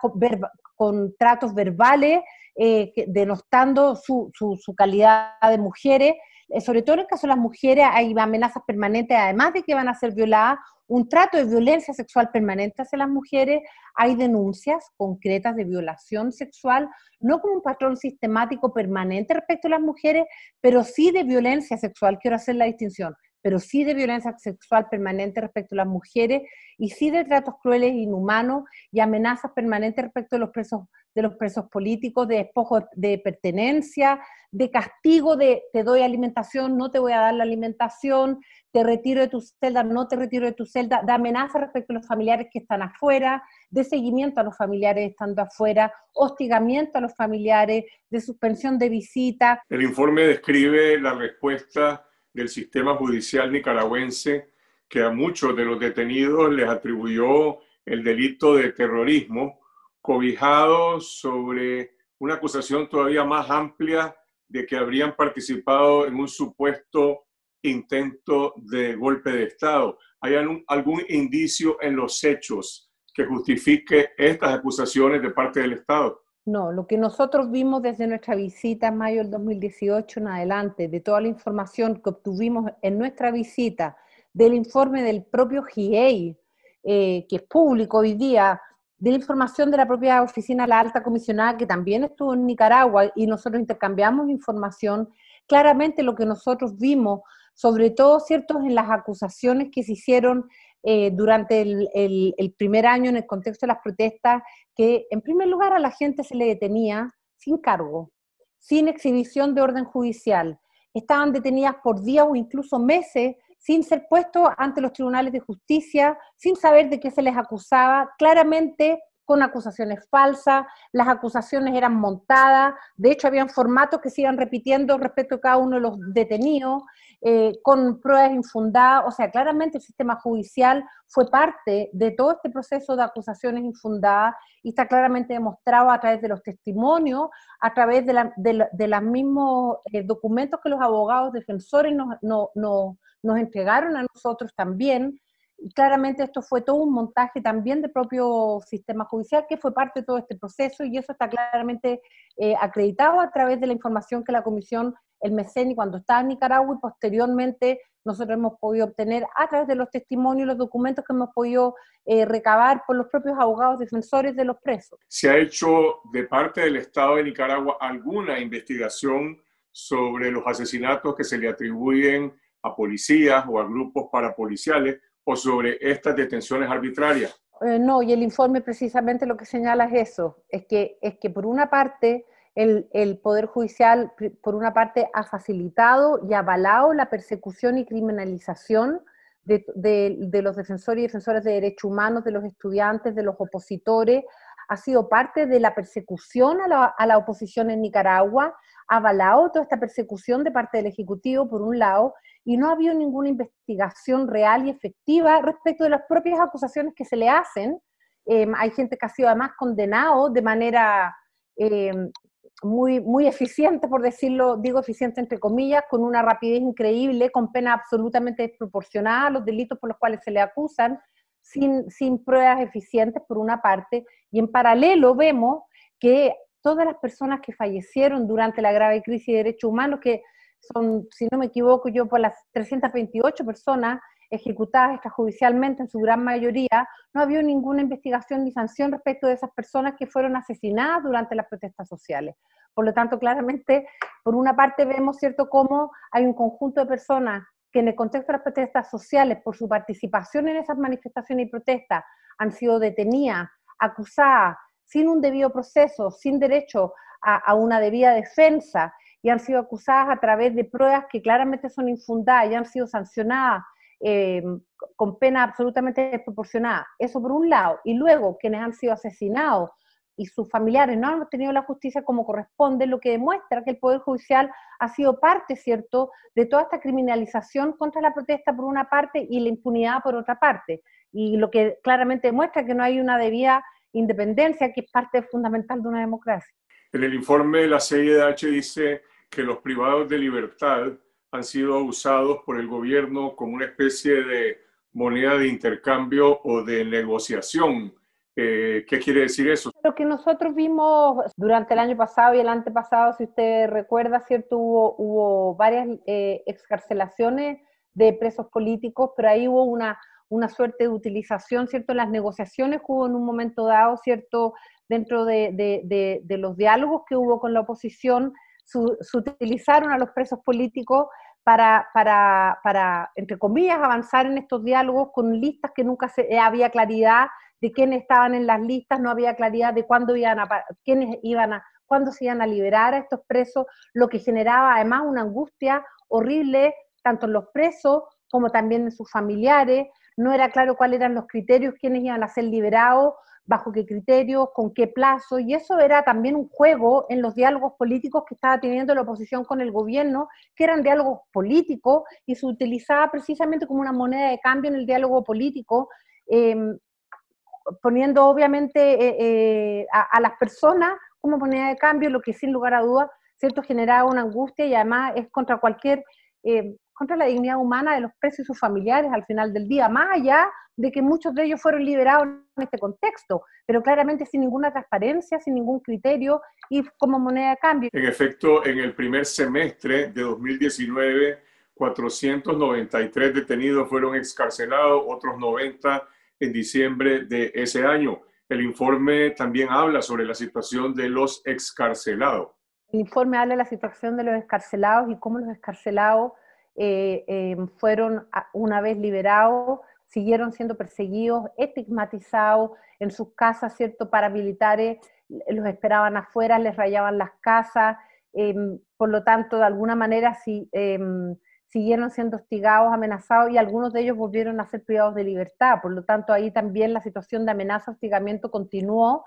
con, tratos verbales, eh, denostando su, su calidad de mujeres. Eh, sobre todo en el caso de las mujeres, hay amenazas permanentes, además de que van a ser violadas, un trato de violencia sexual permanente hacia las mujeres, hay denuncias concretas de violación sexual, no como un patrón sistemático permanente respecto a las mujeres, pero sí de violencia sexual, quiero hacer la distinción, pero sí de violencia sexual permanente respecto a las mujeres y sí de tratos crueles, inhumanos y amenazas permanentes respecto a los presos de los presos políticos, de despojo de pertenencia, de castigo de te doy alimentación, no te voy a dar la alimentación, te retiro de tu celda, no te retiro de tu celda, de amenaza respecto a los familiares que están afuera, de seguimiento a los familiares estando afuera, hostigamiento a los familiares, de suspensión de visita. El informe describe la respuesta del sistema judicial nicaragüense que a muchos de los detenidos les atribuyó el delito de terrorismo, cobijado sobre una acusación todavía más amplia de que habrían participado en un supuesto intento de golpe de Estado. ¿Hay algún, indicio en los hechos que justifique estas acusaciones de parte del Estado? No, lo que nosotros vimos desde nuestra visita en mayo del 2018 en adelante, de toda la información que obtuvimos en nuestra visita, del informe del propio GIEI, eh, que es público hoy día, de la información de la propia oficina la alta comisionada que también estuvo en Nicaragua y nosotros intercambiamos información, claramente lo que nosotros vimos, sobre todo ciertos en las acusaciones que se hicieron eh, durante el, primer año en el contexto de las protestas, que en primer lugar a la gente se le detenía sin cargo, sin exhibición de orden judicial. Estaban detenidas por días o incluso meses sin ser puestos ante los tribunales de justicia, sin saber de qué se les acusaba, claramente con acusaciones falsas, las acusaciones eran montadas, de hecho habían formatos que se iban repitiendo respecto a cada uno de los detenidos, eh, con pruebas infundadas, o sea, claramente el sistema judicial fue parte de todo este proceso de acusaciones infundadas y está claramente demostrado a través de los testimonios, a través de, los mismos eh, documentos que los abogados defensores nos entregaron a nosotros también. Claramente esto fue todo un montaje también del propio sistema judicial que fue parte de todo este proceso y eso está claramente eh, acreditado a través de la información que la Comisión, el MECENI, cuando estaba en Nicaragua y posteriormente nosotros hemos podido obtener a través de los testimonios y los documentos que hemos podido eh, recabar por los propios abogados defensores de los presos. ¿Se ha hecho de parte del Estado de Nicaragua alguna investigación sobre los asesinatos que se le atribuyen a policías o a grupos parapoliciales o sobre estas detenciones arbitrarias? Eh, no, y el informe precisamente lo que señala es eso, es que, es que por una parte el, el, Poder Judicial, por una parte, ha facilitado y avalado la persecución y criminalización de, de, de los defensores y defensores de derechos humanos, de los estudiantes, de los opositores, ha sido parte de la persecución a la, a la oposición en Nicaragua, avalado toda esta persecución de parte del Ejecutivo, por un lado, y no ha habido ninguna investigación real y efectiva respecto de las propias acusaciones que se le hacen. Em, hay gente que ha sido además condenado de manera em, muy, muy eficiente, por decirlo, digo eficiente entre comillas, con una rapidez increíble, con pena absolutamente desproporcionada los delitos por los cuales se le acusan, sin, sin pruebas eficientes, por una parte, y en paralelo vemos que todas las personas que fallecieron durante la grave crisis de derechos humanos, que son, si no me equivoco yo, por las 328 personas ejecutadas extrajudicialmente en su gran mayoría, no había ninguna investigación ni sanción respecto de esas personas que fueron asesinadas durante las protestas sociales. Por lo tanto, claramente, por una parte vemos, ¿cierto?, cómo hay un conjunto de personas que en el contexto de las protestas sociales, por su participación en esas manifestaciones y protestas, han sido detenidas, acusadas, sin un debido proceso, sin derecho a, una debida defensa, y han sido acusadas a través de pruebas que claramente son infundadas y han sido sancionadas eh, con pena absolutamente desproporcionada. Eso por un lado. Y luego, quienes han sido asesinados y sus familiares no han obtenido la justicia como corresponde, lo que demuestra que el Poder Judicial ha sido parte, ¿cierto?, de toda esta criminalización contra la protesta por una parte y la impunidad por otra parte. Y lo que claramente demuestra que no hay una debida independencia, que es parte fundamental de una democracia. En el informe de la CIDH dice que los privados de libertad han sido usados por el gobierno como una especie de moneda de intercambio o de negociación. Eh, ¿Qué quiere decir eso? Lo que nosotros vimos durante el año pasado y el antepasado, si usted recuerda, ¿cierto? Hubo, hubo varias eh, excarcelaciones de presos políticos, pero ahí hubo una, una suerte de utilización, ¿cierto? Las negociaciones hubo en un momento dado, ¿cierto? Dentro de, los diálogos que hubo con la oposición, se utilizaron a los presos políticos para, entre comillas, avanzar en estos diálogos con listas que nunca se, eh, había claridad de quiénes estaban en las listas, no había claridad de cuándo iban a, quiénes iban a, cuándo se iban a liberar a estos presos, lo que generaba además una angustia horrible tanto en los presos como también en sus familiares, no era claro cuáles eran los criterios, quiénes iban a ser liberados, bajo qué criterios, con qué plazo, y eso era también un juego en los diálogos políticos que estaba teniendo la oposición con el gobierno, que eran diálogos políticos y se utilizaba precisamente como una moneda de cambio en el diálogo político, em, poniendo obviamente eh, eh, a, las personas como moneda de cambio, lo que sin lugar a dudas, ¿cierto?, generaba una angustia y además es contra cualquier em, contra la dignidad humana de los presos y sus familiares al final del día, más allá de que muchos de ellos fueron liberados en este contexto, pero claramente sin ninguna transparencia, sin ningún criterio y como moneda de cambio. En efecto, en el primer semestre de 2019, 493 detenidos fueron excarcelados, otros 90 en diciembre de ese año. El informe también habla sobre la situación de los excarcelados. El informe habla de la situación de los excarcelados y cómo los excarcelados eh, em, fueron una vez liberados, siguieron siendo perseguidos, estigmatizados en sus casas, ¿cierto? Paramilitares los esperaban afuera, les rayaban las casas, em, por lo tanto, de alguna manera em, siguieron siendo hostigados, amenazados y algunos de ellos volvieron a ser privados de libertad. Por lo tanto, ahí también la situación de amenaza, hostigamiento continuó.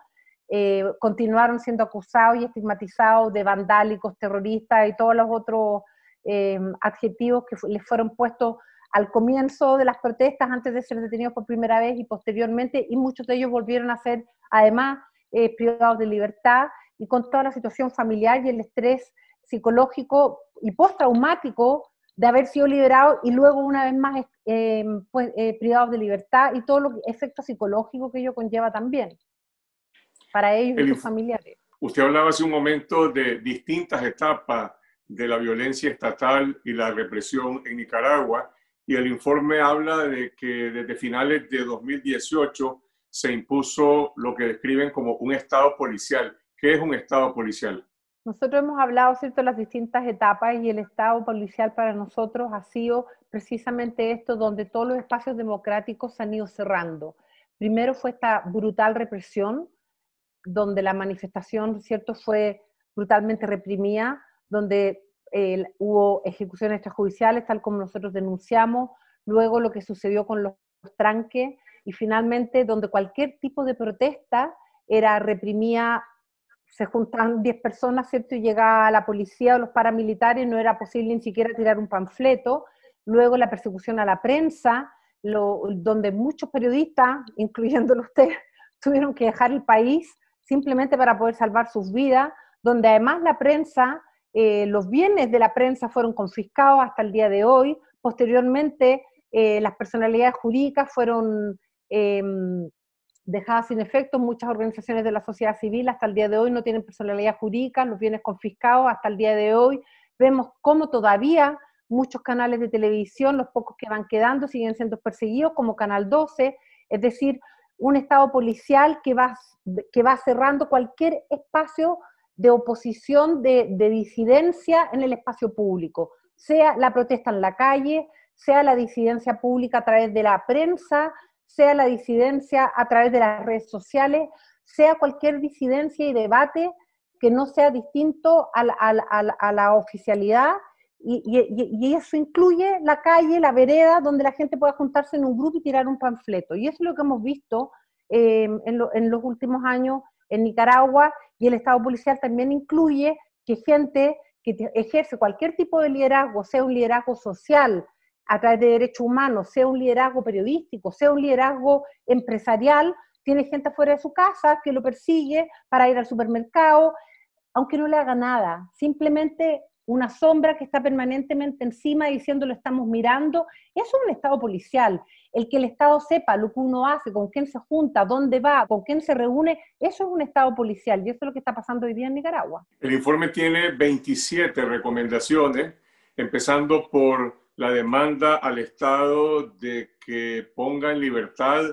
Eh, continuaron siendo acusados y estigmatizados de vandálicos, terroristas y todos los otros Em, adjetivos que les fueron puestos al comienzo de las protestas, antes de ser detenidos por primera vez y posteriormente, y muchos de ellos volvieron a ser además eh, privados de libertad y con toda la situación familiar y el estrés psicológico y postraumático de haber sido liberados y luego una vez más em, pues, eh, privados de libertad y todo los efectos psicológicos que ello conlleva también para ellos y sus familiares. Usted hablaba hace un momento de distintas etapas de la violencia estatal y la represión en Nicaragua. Y el informe habla de que desde finales de 2018 se impuso lo que describen como un Estado policial. ¿Qué es un Estado policial? Nosotros hemos hablado, ¿cierto?, las distintas etapas y el Estado policial para nosotros ha sido precisamente esto, donde todos los espacios democráticos se han ido cerrando. Primero fue esta brutal represión, donde la manifestación, ¿cierto?, fue brutalmente reprimida, donde hubo ejecuciones extrajudiciales, tal como nosotros denunciamos, luego lo que sucedió con los, tranques, y finalmente donde cualquier tipo de protesta era reprimida, se juntaban 10 personas, ¿cierto? Y llegaba la policía o los paramilitares, no era posible ni siquiera tirar un panfleto, luego la persecución a la prensa, donde muchos periodistas, incluyéndolo usted, tuvieron que dejar el país simplemente para poder salvar sus vidas, donde además la prensa eh, los bienes de la prensa fueron confiscados hasta el día de hoy. Posteriormente, eh, las personalidades jurídicas fueron em, dejadas sin efecto. Muchas organizaciones de la sociedad civil hasta el día de hoy no tienen personalidad jurídica, los bienes confiscados hasta el día de hoy. Vemos cómo todavía muchos canales de televisión, los pocos que van quedando, siguen siendo perseguidos, como Canal 12, es decir, un Estado policial que va, que va cerrando cualquier espacio de oposición, de, disidencia en el espacio público, sea la protesta en la calle, sea la disidencia pública a través de la prensa, sea la disidencia a través de las redes sociales, sea cualquier disidencia y debate que no sea distinto a la, oficialidad, y, eso incluye la calle, la vereda, donde la gente pueda juntarse en un grupo y tirar un panfleto. Y eso es lo que hemos visto eh, en, en, los últimos años en Nicaragua y el Estado policial también incluye que gente que ejerce cualquier tipo de liderazgo, sea un liderazgo social a través de derechos humanos, sea un liderazgo periodístico, sea un liderazgo empresarial, tiene gente fuera de su casa que lo persigue para ir al supermercado, aunque no le haga nada, simplemente una sombra que está permanentemente encima diciendo lo estamos mirando, eso es un Estado policial. El que el Estado sepa lo que uno hace, con quién se junta, dónde va, con quién se reúne, eso es un Estado policial y eso es lo que está pasando hoy día en Nicaragua. El informe tiene 27 recomendaciones, empezando por la demanda al Estado de que ponga en libertad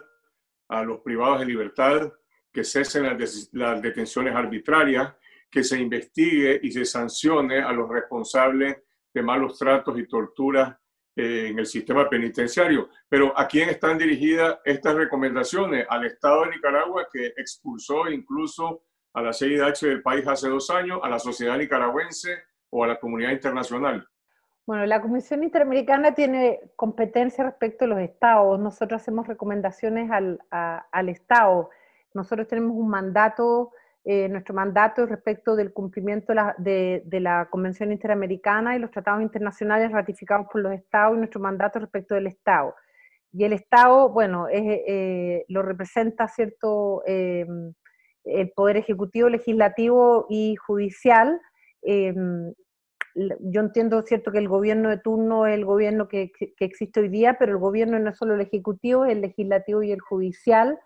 a los privados de libertad, que cesen las, las detenciones arbitrarias, que se investigue y se sancione a los responsables de malos tratos y torturas en el sistema penitenciario. Pero ¿a quién están dirigidas estas recomendaciones? Al Estado de Nicaragua, que expulsó incluso a la CIDH del país hace dos años, a la sociedad nicaragüense o a la comunidad internacional. Bueno, la Comisión Interamericana tiene competencia respecto a los estados. Nosotros hacemos recomendaciones al, al Estado. Nosotros tenemos un mandato, eh, nuestro mandato respecto del cumplimiento de la, Convención Interamericana y los tratados internacionales ratificados por los estados y nuestro mandato respecto del Estado. Y el Estado, bueno, eh, lo representa, ¿cierto?, eh, el Poder Ejecutivo, Legislativo y Judicial yo entiendo, cierto, que el gobierno de turno es el gobierno que, existe hoy día, pero el gobierno no es solo el ejecutivo, es el legislativo y el judicial.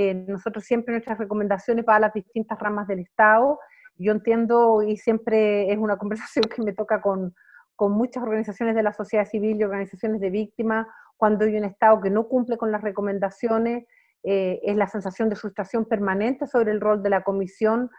Eh, nosotros siempre nuestras recomendaciones para las distintas ramas del Estado. Yo entiendo, y siempre es una conversación que me toca con, con muchas organizaciones de la sociedad civil y organizaciones de víctimas, cuando hay un Estado que no cumple con las recomendaciones, eh, es la sensación de frustración permanente sobre el rol de la Comisión.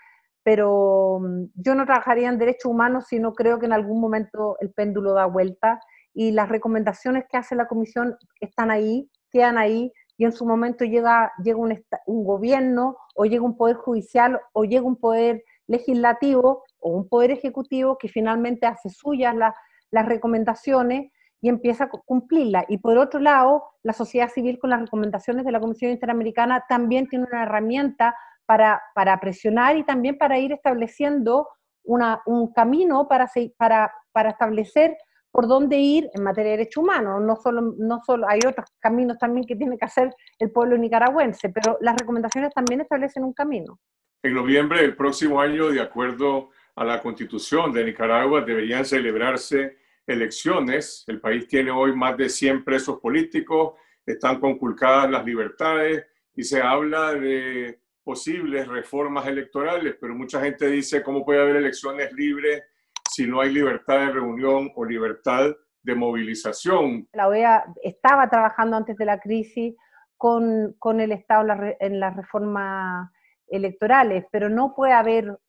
Pero mm, yo no trabajaría en derechos humanos si no creo que en algún momento el péndulo da vuelta. Y las recomendaciones que hace la comisión están ahí, quedan ahí y en su momento llega, llega un, gobierno o llega un poder judicial o llega un poder legislativo o un poder ejecutivo que finalmente hace suyas las recomendaciones y empieza a cumplirlas. Y por otro lado, la sociedad civil con las recomendaciones de la Comisión Interamericana también tiene una herramienta para, presionar y también para ir estableciendo un camino para, para, para establecer por dónde ir en materia de derechos humanos. No solo, no solo, hay otros caminos también que tiene que hacer el pueblo nicaragüense, pero las recomendaciones también establecen un camino. En noviembre del próximo año, de acuerdo a la constitución de Nicaragua, deberían celebrarse elecciones. El país tiene hoy más de 100 presos políticos, están conculcadas las libertades y se habla de posibles reformas electorales, pero mucha gente dice cómo puede haber elecciones libres si no hay libertad de reunión o libertad de movilización. La OEA estaba trabajando antes de la crisis con, con el Estado en las reformas electorales, pero no puede haber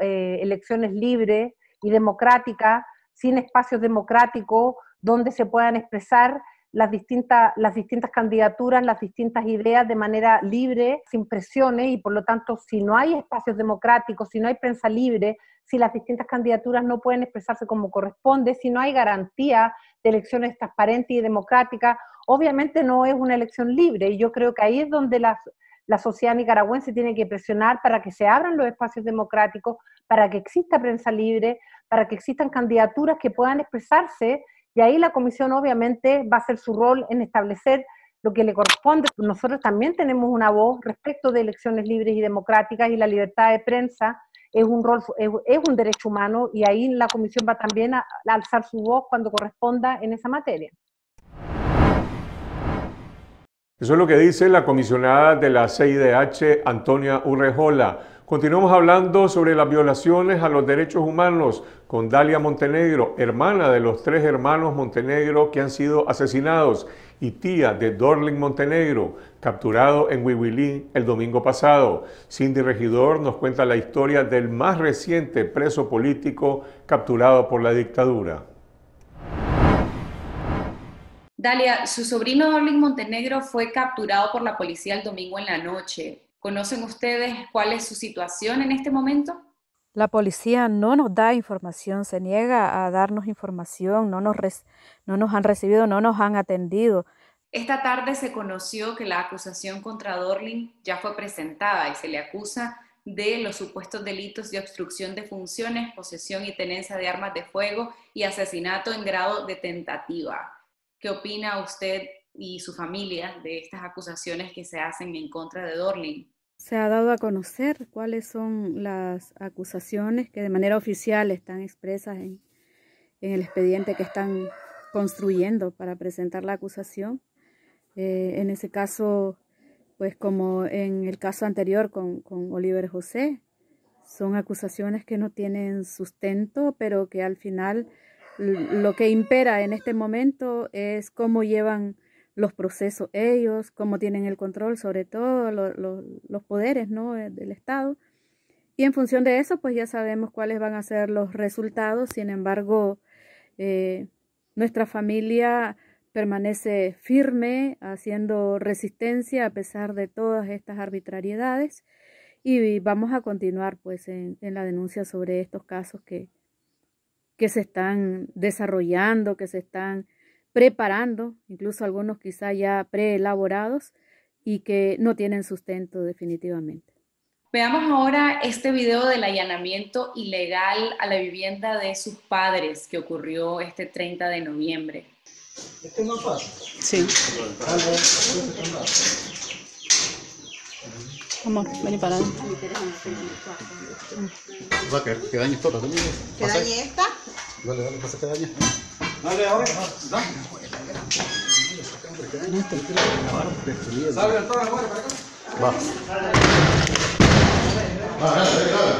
eh, elecciones libres y democráticas sin espacios democráticos donde se puedan expresar las distintas, las distintas candidaturas, las distintas ideas de manera libre, sin presiones, y por lo tanto, si no hay espacios democráticos, si no hay prensa libre, si las distintas candidaturas no pueden expresarse como corresponde, si no hay garantía de elecciones transparentes y democráticas, obviamente no es una elección libre. Y yo creo que ahí es donde la, la sociedad nicaragüense tiene que presionar para que se abran los espacios democráticos, para que exista prensa libre, para que existan candidaturas que puedan expresarse y ahí la comisión obviamente va a hacer su rol en establecer lo que le corresponde. Nosotros también tenemos una voz respecto de elecciones libres y democráticas y la libertad de prensa es un rol, es, un derecho humano y ahí la comisión va también a, alzar su voz cuando corresponda en esa materia. Eso es lo que dice la comisionada de la CIDH, Antonia Urrejola. Continuamos hablando sobre las violaciones a los derechos humanos con Dalia Montenegro, hermana de los tres hermanos Montenegro que han sido asesinados y tía de Dorling Montenegro, capturado en Huihuilí el domingo pasado. Cindy Regidor nos cuenta la historia del más reciente preso político capturado por la dictadura. Dalia, su sobrino Dorling Montenegro fue capturado por la policía el domingo en la noche. ¿Conocen ustedes cuál es su situación en este momento? La policía no nos da información, se niega a darnos información, no nos, no nos han recibido, no nos han atendido. Esta tarde se conoció que la acusación contra Dorling ya fue presentada y se le acusa de los supuestos delitos de obstrucción de funciones, posesión y tenencia de armas de fuego y asesinato en grado de tentativa. ¿Qué opina usted y su familia de estas acusaciones que se hacen en contra de Dorling. Se ha dado a conocer cuáles son las acusaciones que de manera oficial están expresas en, el expediente que están construyendo para presentar la acusación. Eh, en ese caso, pues como en el caso anterior con, con Oliver José, son acusaciones que no tienen sustento, pero que al final lo que impera en este momento es cómo llevan los procesos ellos, cómo tienen el control sobre todo los poderes ¿no? Eh, del Estado. Y en función de eso, pues ya sabemos cuáles van a ser los resultados. Sin embargo, Eh, nuestra familia permanece firme, haciendo resistencia a pesar de todas estas arbitrariedades y vamos a continuar pues en, la denuncia sobre estos casos que, que se están desarrollando, que se están preparando, incluso algunos quizá ya preelaborados y que no tienen sustento definitivamente. Veamos ahora este video del allanamiento ilegal a la vivienda de sus padres que ocurrió este 30 de noviembre. ¿Este no pasa? Sí. Vamos, vení para adentro. Va a caer, que dañe esta también. ¿Que dañe esta? Dale, dale, pasa que dañe. Dale, ahora. Dale. Salve, para acá. Va. Va, dale, dale.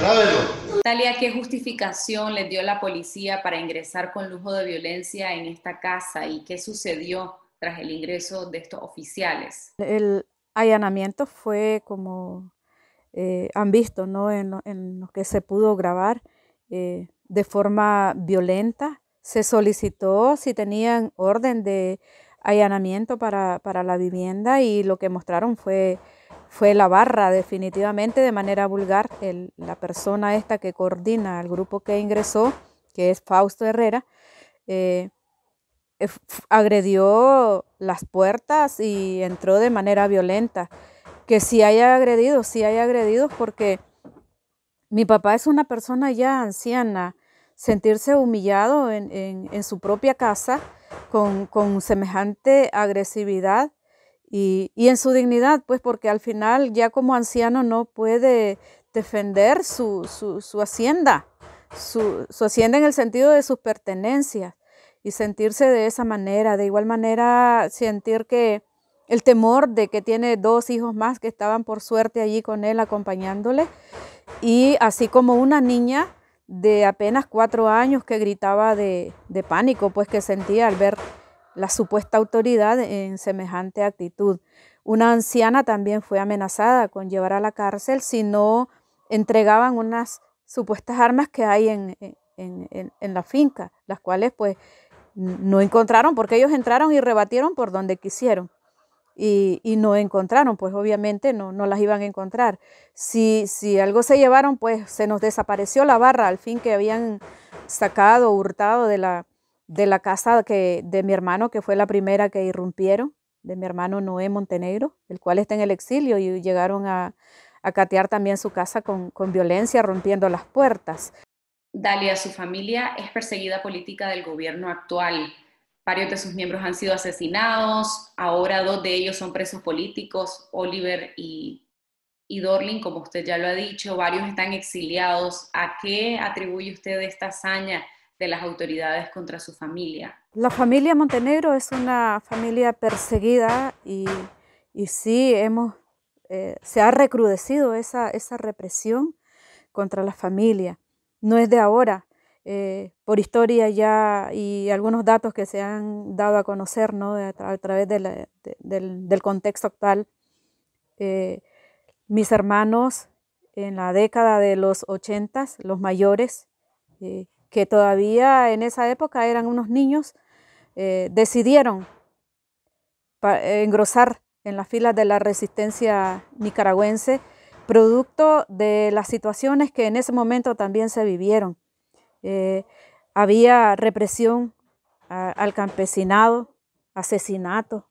Dale, dale. Talia, ¿qué justificación les dio la policía para ingresar con lujo de violencia en esta casa y qué sucedió tras el ingreso de estos oficiales? El allanamiento fue como eh, han visto ¿no? en, lo, que se pudo grabar eh, de forma violenta. Se solicitó si tenían orden de allanamiento para, para la vivienda y lo que mostraron fue fue la barra definitivamente de manera vulgar. la persona esta que coordina el grupo que ingresó, que es Fausto Herrera, eh, eh, agredió las puertas y entró de manera violenta. Que si haya agredido, si haya agredido porque mi papá es una persona ya anciana. Sentirse humillado en, su propia casa con, con semejante agresividad y, en su dignidad, pues porque al final ya como anciano no puede defender su, hacienda, su, hacienda en el sentido de sus pertenencias y sentirse de esa manera, de igual manera sentir que el temor de que tiene dos hijos más que estaban por suerte allí con él acompañándole y así como una niña de apenas cuatro años que gritaba de, de pánico, pues que sentía al ver la supuesta autoridad en semejante actitud. Una anciana también fue amenazada con llevar a la cárcel si no entregaban unas supuestas armas que hay en, en, la finca, las cuales pues no encontraron porque ellos entraron y rebatieron por donde quisieron. Y, y, no encontraron, pues obviamente no, no las iban a encontrar. Si, si, algo se llevaron, pues se nos desapareció la barra al fin que habían sacado, hurtado de la, de la casa que, de mi hermano, que fue la primera que irrumpieron, de mi hermano Noé Montenegro, el cual está en el exilio y llegaron a, a catear también su casa con, con violencia, rompiendo las puertas. Dalia, su familia es perseguida política del gobierno actual. Varios de sus miembros han sido asesinados, ahora dos de ellos son presos políticos, Oliver y, Dorling, como usted ya lo ha dicho, varios están exiliados. ¿A qué atribuye usted esta hazaña de las autoridades contra su familia. La familia Montenegro es una familia perseguida y, y sí hemos, eh, se ha recrudecido esa represión contra la familia. No es de ahora. Eh, por historia ya y algunos datos que se han dado a conocer ¿no? a, través del, del, contexto actual, eh, mis hermanos en la década de los ochentas, los mayores, que todavía en esa época eran unos niños, eh, decidieron engrosar en las filas de la resistencia nicaragüense, producto de las situaciones que en ese momento también se vivieron. Eh, había represión al campesinado, asesinatos,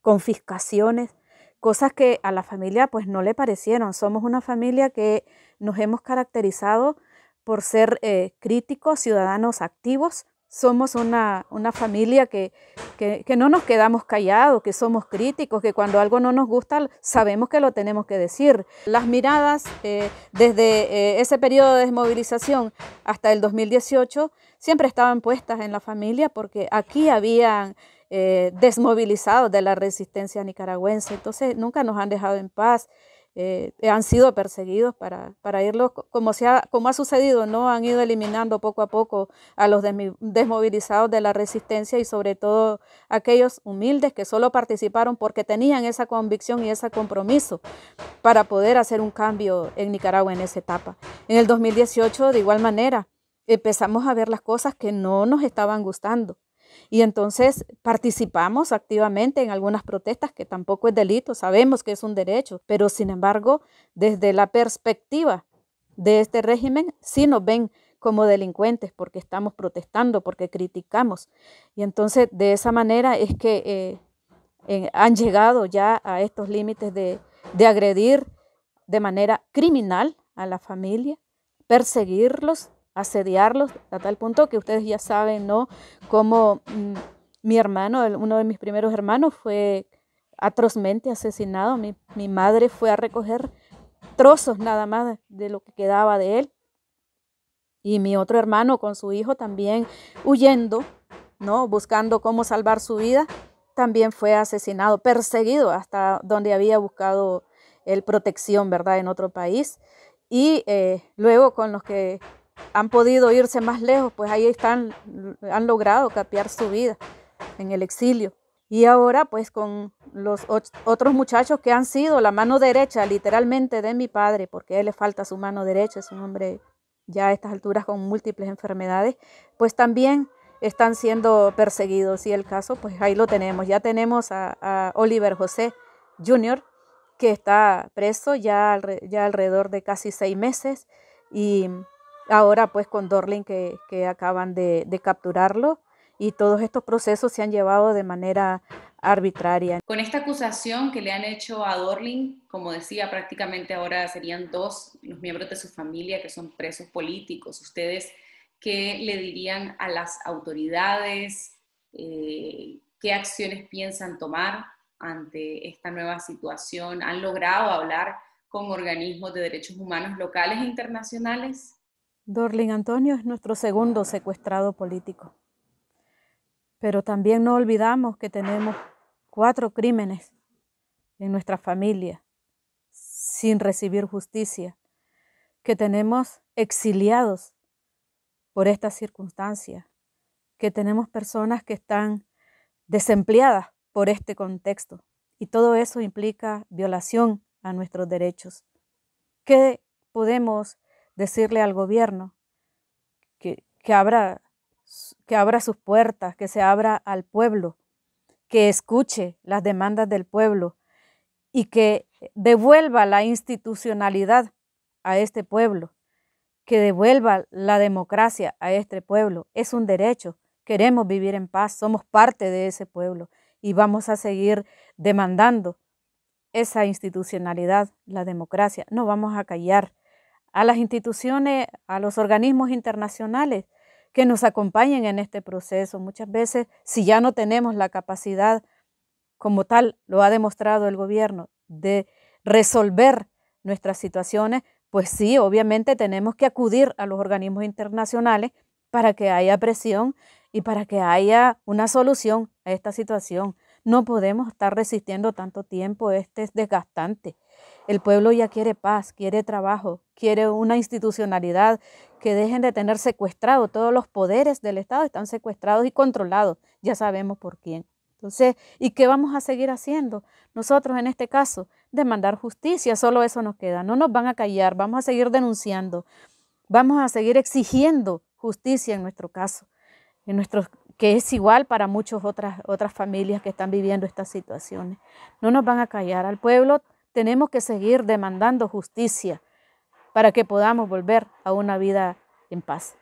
confiscaciones, cosas que a la familia pues no le parecieron. Somos una familia que nos hemos caracterizado por ser eh, críticos, ciudadanos activos. Somos una, familia que, no nos quedamos callados, que somos críticos, que cuando algo no nos gusta sabemos que lo tenemos que decir. Las miradas eh, desde eh, ese periodo de desmovilización hasta el 2018 siempre estaban puestas en la familia porque aquí habían desmovilizados de la resistencia nicaragüense, entonces nunca nos han dejado en paz. Eh, han sido perseguidos para, para irlos, como, se ha, como ha sucedido, ¿no? Han ido eliminando poco a poco a los desmovilizados de la resistencia y sobre todo aquellos humildes que solo participaron porque tenían esa convicción y ese compromiso para poder hacer un cambio en Nicaragua en esa etapa. En el 2018, de igual manera, empezamos a ver las cosas que no nos estaban gustando. Y entonces participamos activamente en algunas protestas, que tampoco es delito, sabemos que es un derecho, pero sin embargo, desde la perspectiva de este régimen, sí nos ven como delincuentes porque estamos protestando, porque criticamos. Y entonces de esa manera es que eh, han llegado ya a estos límites de, de agredir de manera criminal a la familia, perseguirlos, asediarlos, a tal punto que ustedes ya saben, ¿no? Cómo mm, mi hermano, uno de mis primeros hermanos, fue atrozmente asesinado. Mi, mi madre fue a recoger trozos nada más de lo que quedaba de él. Y mi otro hermano con su hijo también huyendo, ¿no? Buscando cómo salvar su vida, también fue asesinado, perseguido hasta donde había buscado el protección, ¿verdad? En otro país. Y eh, luego con los que han podido irse más lejos, pues ahí están, han logrado capear su vida en el exilio. Y ahora pues con los otros muchachos que han sido la mano derecha literalmente de mi padre, porque a él le falta su mano derecha, es un hombre ya a estas alturas con múltiples enfermedades, pues también están siendo perseguidos. Y el caso, pues ahí lo tenemos. Ya tenemos a, Oliver José Jr., que está preso ya, ya alrededor de casi seis meses y ahora pues con Dorling que, que acaban de, de capturarlo y todos estos procesos se han llevado de manera arbitraria. Con esta acusación que le han hecho a Dorling, como decía, prácticamente ahora serían dos los miembros de su familia que son presos políticos. ¿Ustedes qué le dirían a las autoridades? Eh, ¿Qué acciones piensan tomar? ante esta nueva situación? ¿Han logrado hablar con organismos de derechos humanos locales e internacionales? Dorling Antonio es nuestro segundo secuestrado político. Pero también no olvidamos que tenemos cuatro crímenes en nuestra familia sin recibir justicia, que tenemos exiliados por esta circunstancia, que tenemos personas que están desempleadas por este contexto. Y todo eso implica violación a nuestros derechos. ¿Qué podemos decirle al gobierno? Que, que, abra, que abra sus puertas, que se abra al pueblo, que escuche las demandas del pueblo y que devuelva la institucionalidad a este pueblo, que devuelva la democracia a este pueblo. Es un derecho. Queremos vivir en paz, somos parte de ese pueblo y vamos a seguir demandando esa institucionalidad, la democracia. No vamos a callar a las instituciones, a los organismos internacionales que nos acompañen en este proceso. Muchas veces, si ya no tenemos la capacidad, como tal lo ha demostrado el gobierno, de resolver nuestras situaciones, pues sí, obviamente tenemos que acudir a los organismos internacionales para que haya presión y para que haya una solución a esta situación. No podemos estar resistiendo tanto tiempo, este es desgastante. El pueblo ya quiere paz, quiere trabajo, quiere una institucionalidad, que dejen de tener secuestrado. Todos los poderes del Estado están secuestrados y controlados, ya sabemos por quién. Entonces, ¿y qué vamos a seguir haciendo? Nosotros en este caso, demandar justicia, solo eso nos queda. No nos van a callar, vamos a seguir denunciando, vamos a seguir exigiendo justicia en nuestro caso en nuestros, que es igual para muchas otras, otras familias que están viviendo estas situaciones. No nos van a callar. Al pueblo tenemos que seguir demandando justicia para que podamos volver a una vida en paz.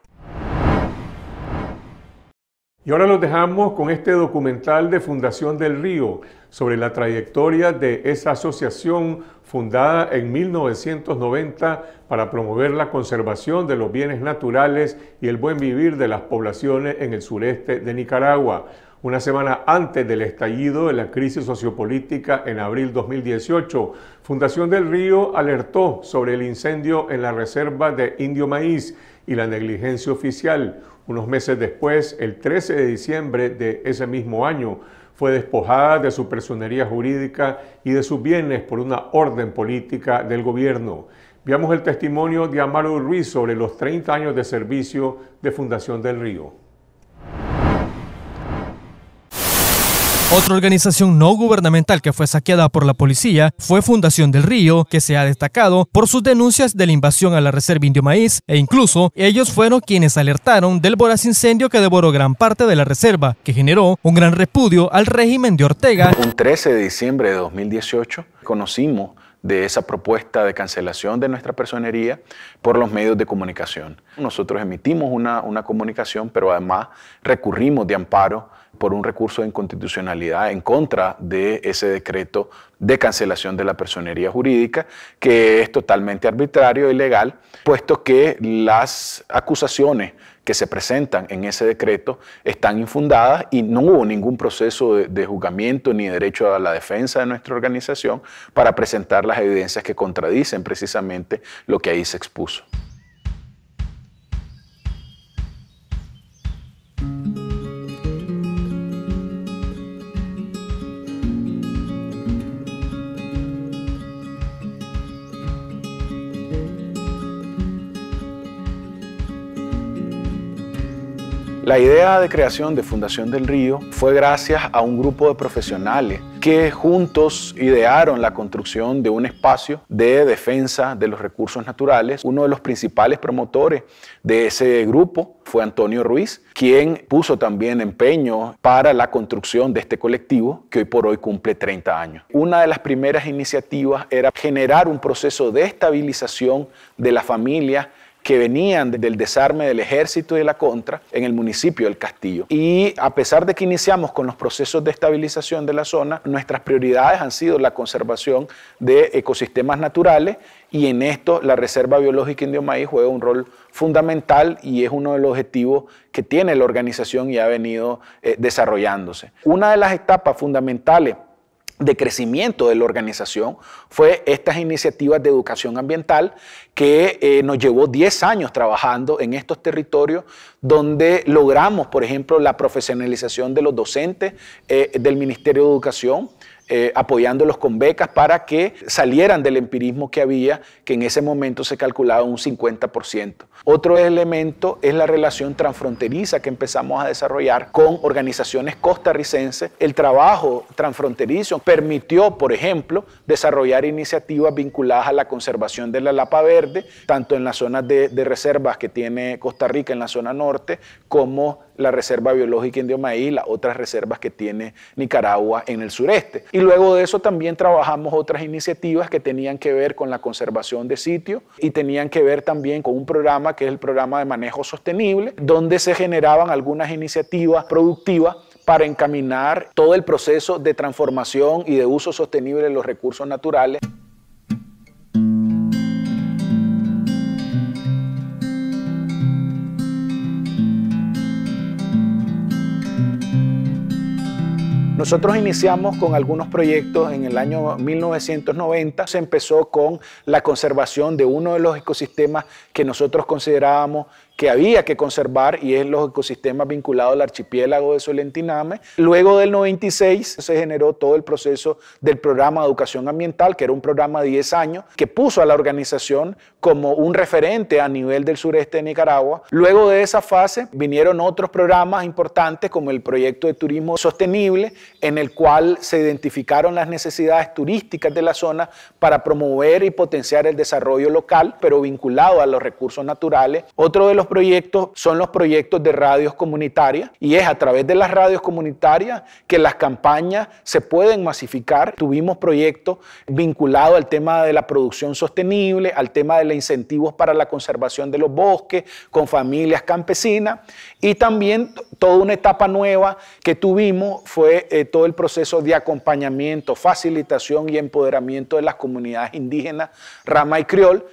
Y ahora los dejamos con este documental de Fundación del Río sobre la trayectoria de esa asociación fundada en 1990 para promover la conservación de los bienes naturales y el buen vivir de las poblaciones en el sureste de Nicaragua. Una semana antes del estallido de la crisis sociopolítica en abril 2018, Fundación del Río alertó sobre el incendio en la reserva de Indio Maíz y la negligencia oficial unos meses después, el 13 de diciembre de ese mismo año, fue despojada de su personería jurídica y de sus bienes por una orden política del gobierno. Veamos el testimonio de Amaro Ruiz sobre los 30 años de servicio de Fundación del Río. Otra organización no gubernamental que fue saqueada por la policía fue Fundación del Río, que se ha destacado por sus denuncias de la invasión a la Reserva Indio Maíz e incluso ellos fueron quienes alertaron del voraz incendio que devoró gran parte de la reserva, que generó un gran repudio al régimen de Ortega. Un 13 de diciembre de 2018 conocimos de esa propuesta de cancelación de nuestra personería por los medios de comunicación. Nosotros emitimos una, una comunicación, pero además recurrimos de amparo por un recurso de inconstitucionalidad en contra de ese decreto de cancelación de la personería jurídica, que es totalmente arbitrario e ilegal, puesto que las acusaciones que se presentan en ese decreto están infundadas y no hubo ningún proceso de, de, juzgamiento ni derecho a la defensa de nuestra organización para presentar las evidencias que contradicen precisamente lo que ahí se expuso. La idea de creación de Fundación del Río fue gracias a un grupo de profesionales que juntos idearon la construcción de un espacio de defensa de los recursos naturales. Uno de los principales promotores de ese grupo fue Antonio Ruiz, quien puso también empeño para la construcción de este colectivo que hoy por hoy cumple 30 años. Una de las primeras iniciativas era generar un proceso de estabilización de la familia que venían del desarme del ejército y de la contra en el municipio del Castillo. Y a pesar de que iniciamos con los procesos de estabilización de la zona, nuestras prioridades han sido la conservación de ecosistemas naturales y en esto la Reserva Biológica Indio Maíz juega un rol fundamental y es uno de los objetivos que tiene la organización y ha venido eh, desarrollándose. Una de las etapas fundamentales de crecimiento de la organización fue estas iniciativas de educación ambiental que eh, nos llevó 10 años trabajando en estos territorios donde logramos, por ejemplo, la profesionalización de los docentes eh, del Ministerio de Educación, eh, apoyándolos con becas para que salieran del empirismo que había, que en ese momento se calculaba un 50%. Otro elemento es la relación transfronteriza que empezamos a desarrollar con organizaciones costarricenses. El trabajo transfronterizo permitió, por ejemplo, desarrollar iniciativas vinculadas a la conservación de la lapa verde, tanto en las zonas de, de reservas que tiene Costa Rica en la zona norte, como la Reserva Biológica Indio Maíz, las otras reservas que tiene Nicaragua en el sureste. Y luego de eso también trabajamos otras iniciativas que tenían que ver con la conservación de sitios y tenían que ver también con un programa que es el programa de manejo sostenible, donde se generaban algunas iniciativas productivas para encaminar todo el proceso de transformación y de uso sostenible de los recursos naturales. Nosotros iniciamos con algunos proyectos en el año 1990. Se empezó con la conservación de uno de los ecosistemas que nosotros considerábamos que había que conservar y es los ecosistemas vinculados al archipiélago de Solentiname. Luego del 96 se generó todo el proceso del programa de educación ambiental, que era un programa de 10 años, que puso a la organización como un referente a nivel del sureste de Nicaragua. Luego de esa fase vinieron otros programas importantes como el proyecto de turismo sostenible, en el cual se identificaron las necesidades turísticas de la zona para promover y potenciar el desarrollo local, pero vinculado a los recursos naturales. Otro de los proyectos son los proyectos de radios comunitarias y es a través de las radios comunitarias que las campañas se pueden masificar. Tuvimos proyectos vinculados al tema de la producción sostenible, al tema de los incentivos para la conservación de los bosques con familias campesinas y también toda una etapa nueva que tuvimos fue eh, todo el proceso de acompañamiento, facilitación y empoderamiento de las comunidades indígenas, Rama y Criol,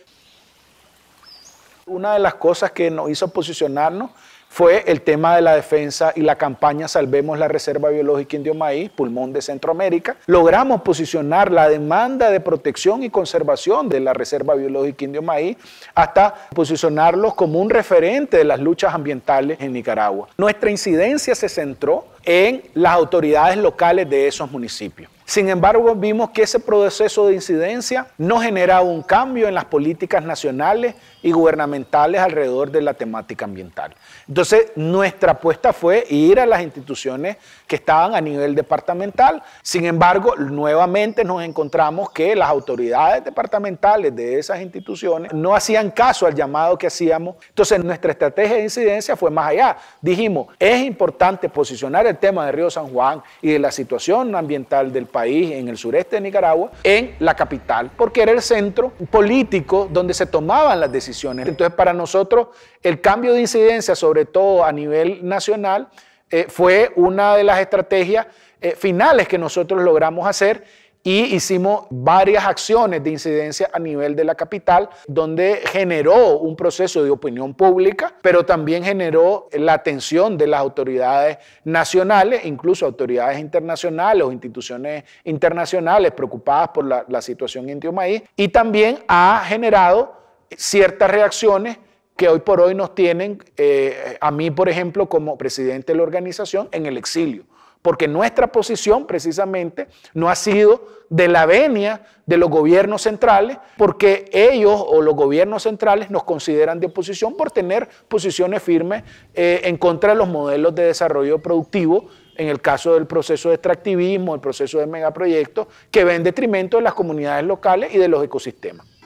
una de las cosas que nos hizo posicionarnos fue el tema de la defensa y la campaña Salvemos la Reserva Biológica Indio Maíz, pulmón de Centroamérica. Logramos posicionar la demanda de protección y conservación de la Reserva Biológica Indio Maíz hasta posicionarlos como un referente de las luchas ambientales en Nicaragua. Nuestra incidencia se centró en las autoridades locales de esos municipios. Sin embargo, vimos que ese proceso de incidencia no generaba un cambio en las políticas nacionales y gubernamentales alrededor de la temática ambiental. Entonces, nuestra apuesta fue ir a las instituciones que estaban a nivel departamental. Sin embargo, nuevamente nos encontramos que las autoridades departamentales de esas instituciones no hacían caso al llamado que hacíamos. Entonces, nuestra estrategia de incidencia fue más allá. Dijimos, es importante posicionar el tema de Río San Juan y de la situación ambiental del país en el sureste de Nicaragua en la capital, porque era el centro político donde se tomaban las decisiones. Entonces, para nosotros, el cambio de incidencia, sobre todo a nivel nacional, eh, fue una de las estrategias eh, finales que nosotros logramos hacer y hicimos varias acciones de incidencia a nivel de la capital, donde generó un proceso de opinión pública, pero también generó la atención de las autoridades nacionales, incluso autoridades internacionales o instituciones internacionales preocupadas por la, situación en Maíz, y también ha generado ciertas reacciones que hoy por hoy nos tienen, eh, a mí por ejemplo como presidente de la organización, en el exilio. Porque nuestra posición precisamente no ha sido de la venia de los gobiernos centrales, porque ellos o los gobiernos centrales nos consideran de oposición por tener posiciones firmes eh, en contra de los modelos de desarrollo productivo en el caso del proceso de extractivismo, el proceso de megaproyectos, que va en detrimento de las comunidades locales y de los ecosistemas.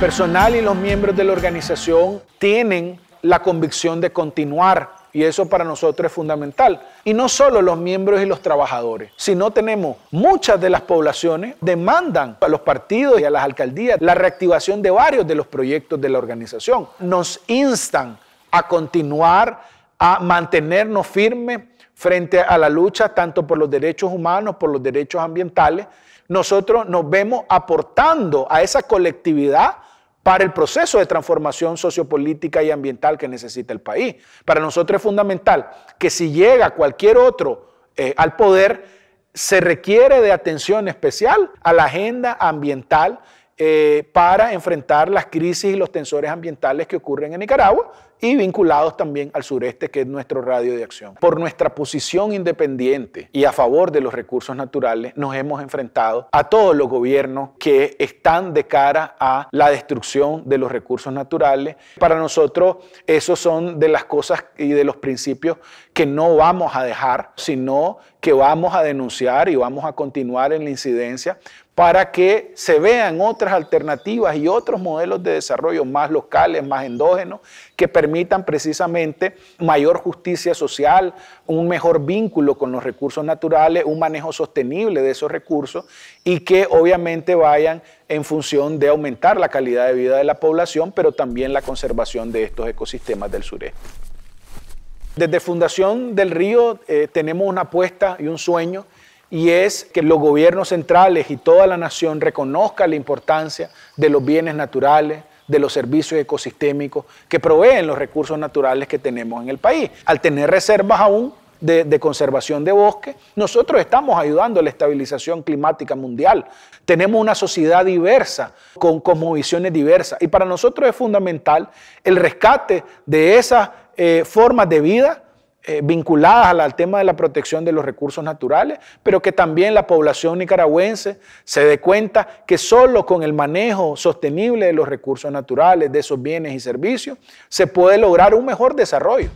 Personal y los miembros de la organización tienen la convicción de continuar y eso para nosotros es fundamental. Y no solo los miembros y los trabajadores, sino tenemos muchas de las poblaciones demandan a los partidos y a las alcaldías la reactivación de varios de los proyectos de la organización. Nos instan a continuar, a mantenernos firmes frente a la lucha tanto por los derechos humanos, por los derechos ambientales. Nosotros nos vemos aportando a esa colectividad para el proceso de transformación sociopolítica y ambiental que necesita el país. Para nosotros es fundamental que si llega cualquier otro eh, al poder, se requiere de atención especial a la agenda ambiental eh, para enfrentar las crisis y los tensores ambientales que ocurren en Nicaragua y vinculados también al sureste, que es nuestro radio de acción. Por nuestra posición independiente y a favor de los recursos naturales, nos hemos enfrentado a todos los gobiernos que están de cara a la destrucción de los recursos naturales. Para nosotros, esos son de las cosas y de los principios que no vamos a dejar, sino que vamos a denunciar y vamos a continuar en la incidencia para que se vean otras alternativas y otros modelos de desarrollo más locales, más endógenos, que permitan precisamente mayor justicia social, un mejor vínculo con los recursos naturales, un manejo sostenible de esos recursos y que obviamente vayan en función de aumentar la calidad de vida de la población, pero también la conservación de estos ecosistemas del sureste. Desde Fundación del Río eh, tenemos una apuesta y un sueño y es que los gobiernos centrales y toda la nación reconozcan la importancia de los bienes naturales, de los servicios ecosistémicos que proveen los recursos naturales que tenemos en el país. Al tener reservas aún de, conservación de bosque, nosotros estamos ayudando a la estabilización climática mundial. Tenemos una sociedad diversa, con cosmovisiones diversas, y para nosotros es fundamental el rescate de esas eh, formas de vida eh, vinculadas al, tema de la protección de los recursos naturales, pero que también la población nicaragüense se dé cuenta que solo con el manejo sostenible de los recursos naturales, de esos bienes y servicios, se puede lograr un mejor desarrollo.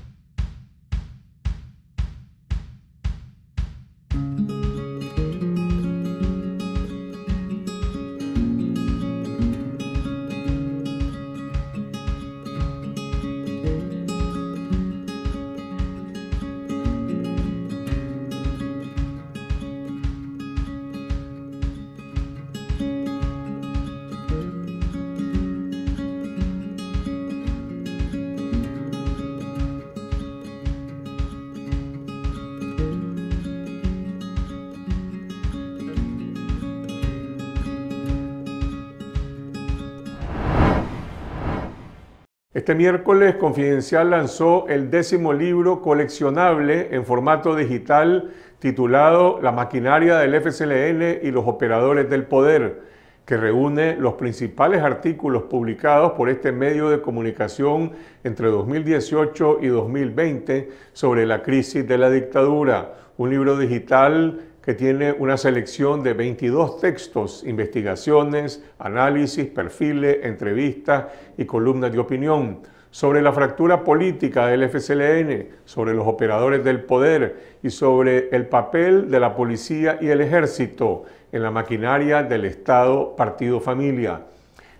Este miércoles Confidencial lanzó el décimo libro coleccionable en formato digital titulado La maquinaria del FCLN y los operadores del poder, que reúne los principales artículos publicados por este medio de comunicación entre 2018 y 2020 sobre la crisis de la dictadura, un libro digital que tiene una selección de 22 textos, investigaciones, análisis, perfiles, entrevistas y columnas de opinión sobre la fractura política del FCLN, sobre los operadores del poder y sobre el papel de la policía y el ejército en la maquinaria del Estado Partido Familia.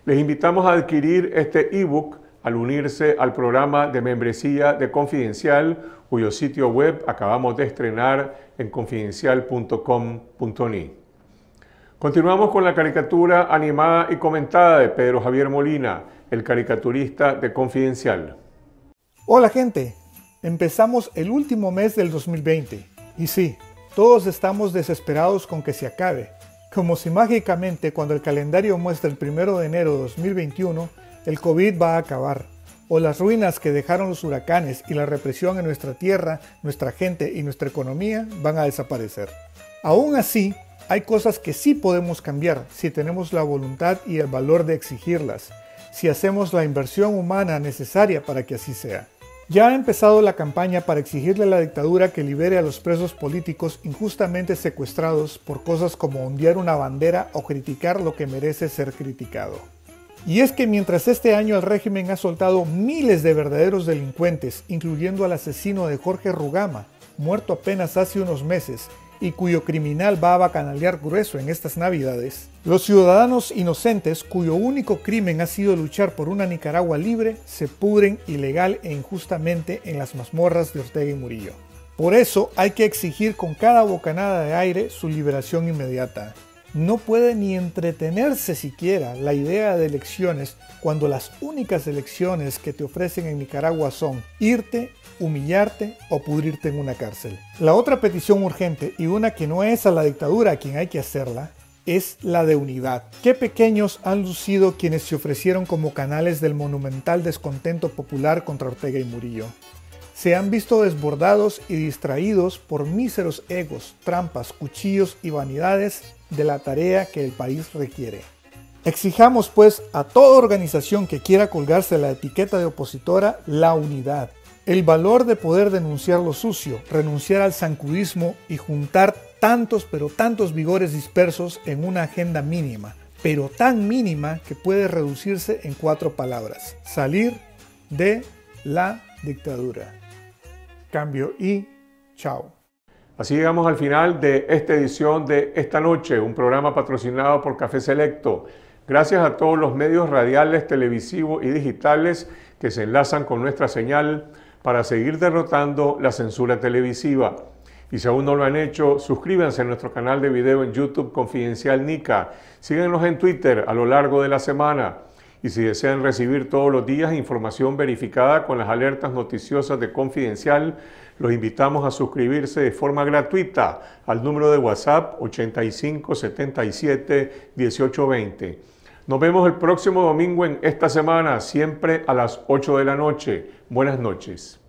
Les invitamos a adquirir este ebook al unirse al programa de membresía de Confidencial, cuyo sitio web acabamos de estrenar en confidencial.com.ni. Continuamos con la caricatura animada y comentada de Pedro Javier Molina, el caricaturista de Confidencial. Hola gente, empezamos el último mes del 2020 y sí, todos estamos desesperados con que se acabe, como si mágicamente cuando el calendario muestra el 1 de enero de 2021, el COVID va a acabar, o las ruinas que dejaron los huracanes y la represión en nuestra tierra, nuestra gente y nuestra economía van a desaparecer. Aún así, hay cosas que sí podemos cambiar si tenemos la voluntad y el valor de exigirlas, si hacemos la inversión humana necesaria para que así sea. Ya ha empezado la campaña para exigirle a la dictadura que libere a los presos políticos injustamente secuestrados por cosas como ondear una bandera o criticar lo que merece ser criticado. Y es que mientras este año el régimen ha soltado miles de verdaderos delincuentes, incluyendo al asesino de Jorge Rugama, muerto apenas hace unos meses, y cuyo criminal va a bacanalear grueso en estas navidades, los ciudadanos inocentes cuyo único crimen ha sido luchar por una Nicaragua libre se pudren ilegal e injustamente en las mazmorras de Ortega y Murillo. Por eso hay que exigir con cada bocanada de aire su liberación inmediata. No puede ni entretenerse siquiera la idea de elecciones cuando las únicas elecciones que te ofrecen en Nicaragua son irte humillarte o pudrirte en una cárcel. La otra petición urgente, y una que no es a la dictadura a quien hay que hacerla, es la de unidad. Qué pequeños han lucido quienes se ofrecieron como canales del monumental descontento popular contra Ortega y Murillo. Se han visto desbordados y distraídos por míseros egos, trampas, cuchillos y vanidades de la tarea que el país requiere. Exijamos pues a toda organización que quiera colgarse la etiqueta de opositora la unidad, el valor de poder denunciar lo sucio, renunciar al zancudismo y juntar tantos pero tantos vigores dispersos en una agenda mínima, pero tan mínima que puede reducirse en cuatro palabras. Salir de la dictadura. Cambio y chao. Así llegamos al final de esta edición de Esta Noche, un programa patrocinado por Café Selecto. Gracias a todos los medios radiales, televisivos y digitales que se enlazan con nuestra señal para seguir derrotando la censura televisiva. Y si aún no lo han hecho, suscríbanse a nuestro canal de video en YouTube Confidencial Nica. Síguenos en Twitter a lo largo de la semana. Y si desean recibir todos los días información verificada con las alertas noticiosas de Confidencial, los invitamos a suscribirse de forma gratuita al número de WhatsApp 8577 1820. Nos vemos el próximo domingo en esta semana, siempre a las 8 de la noche. Buenas noches.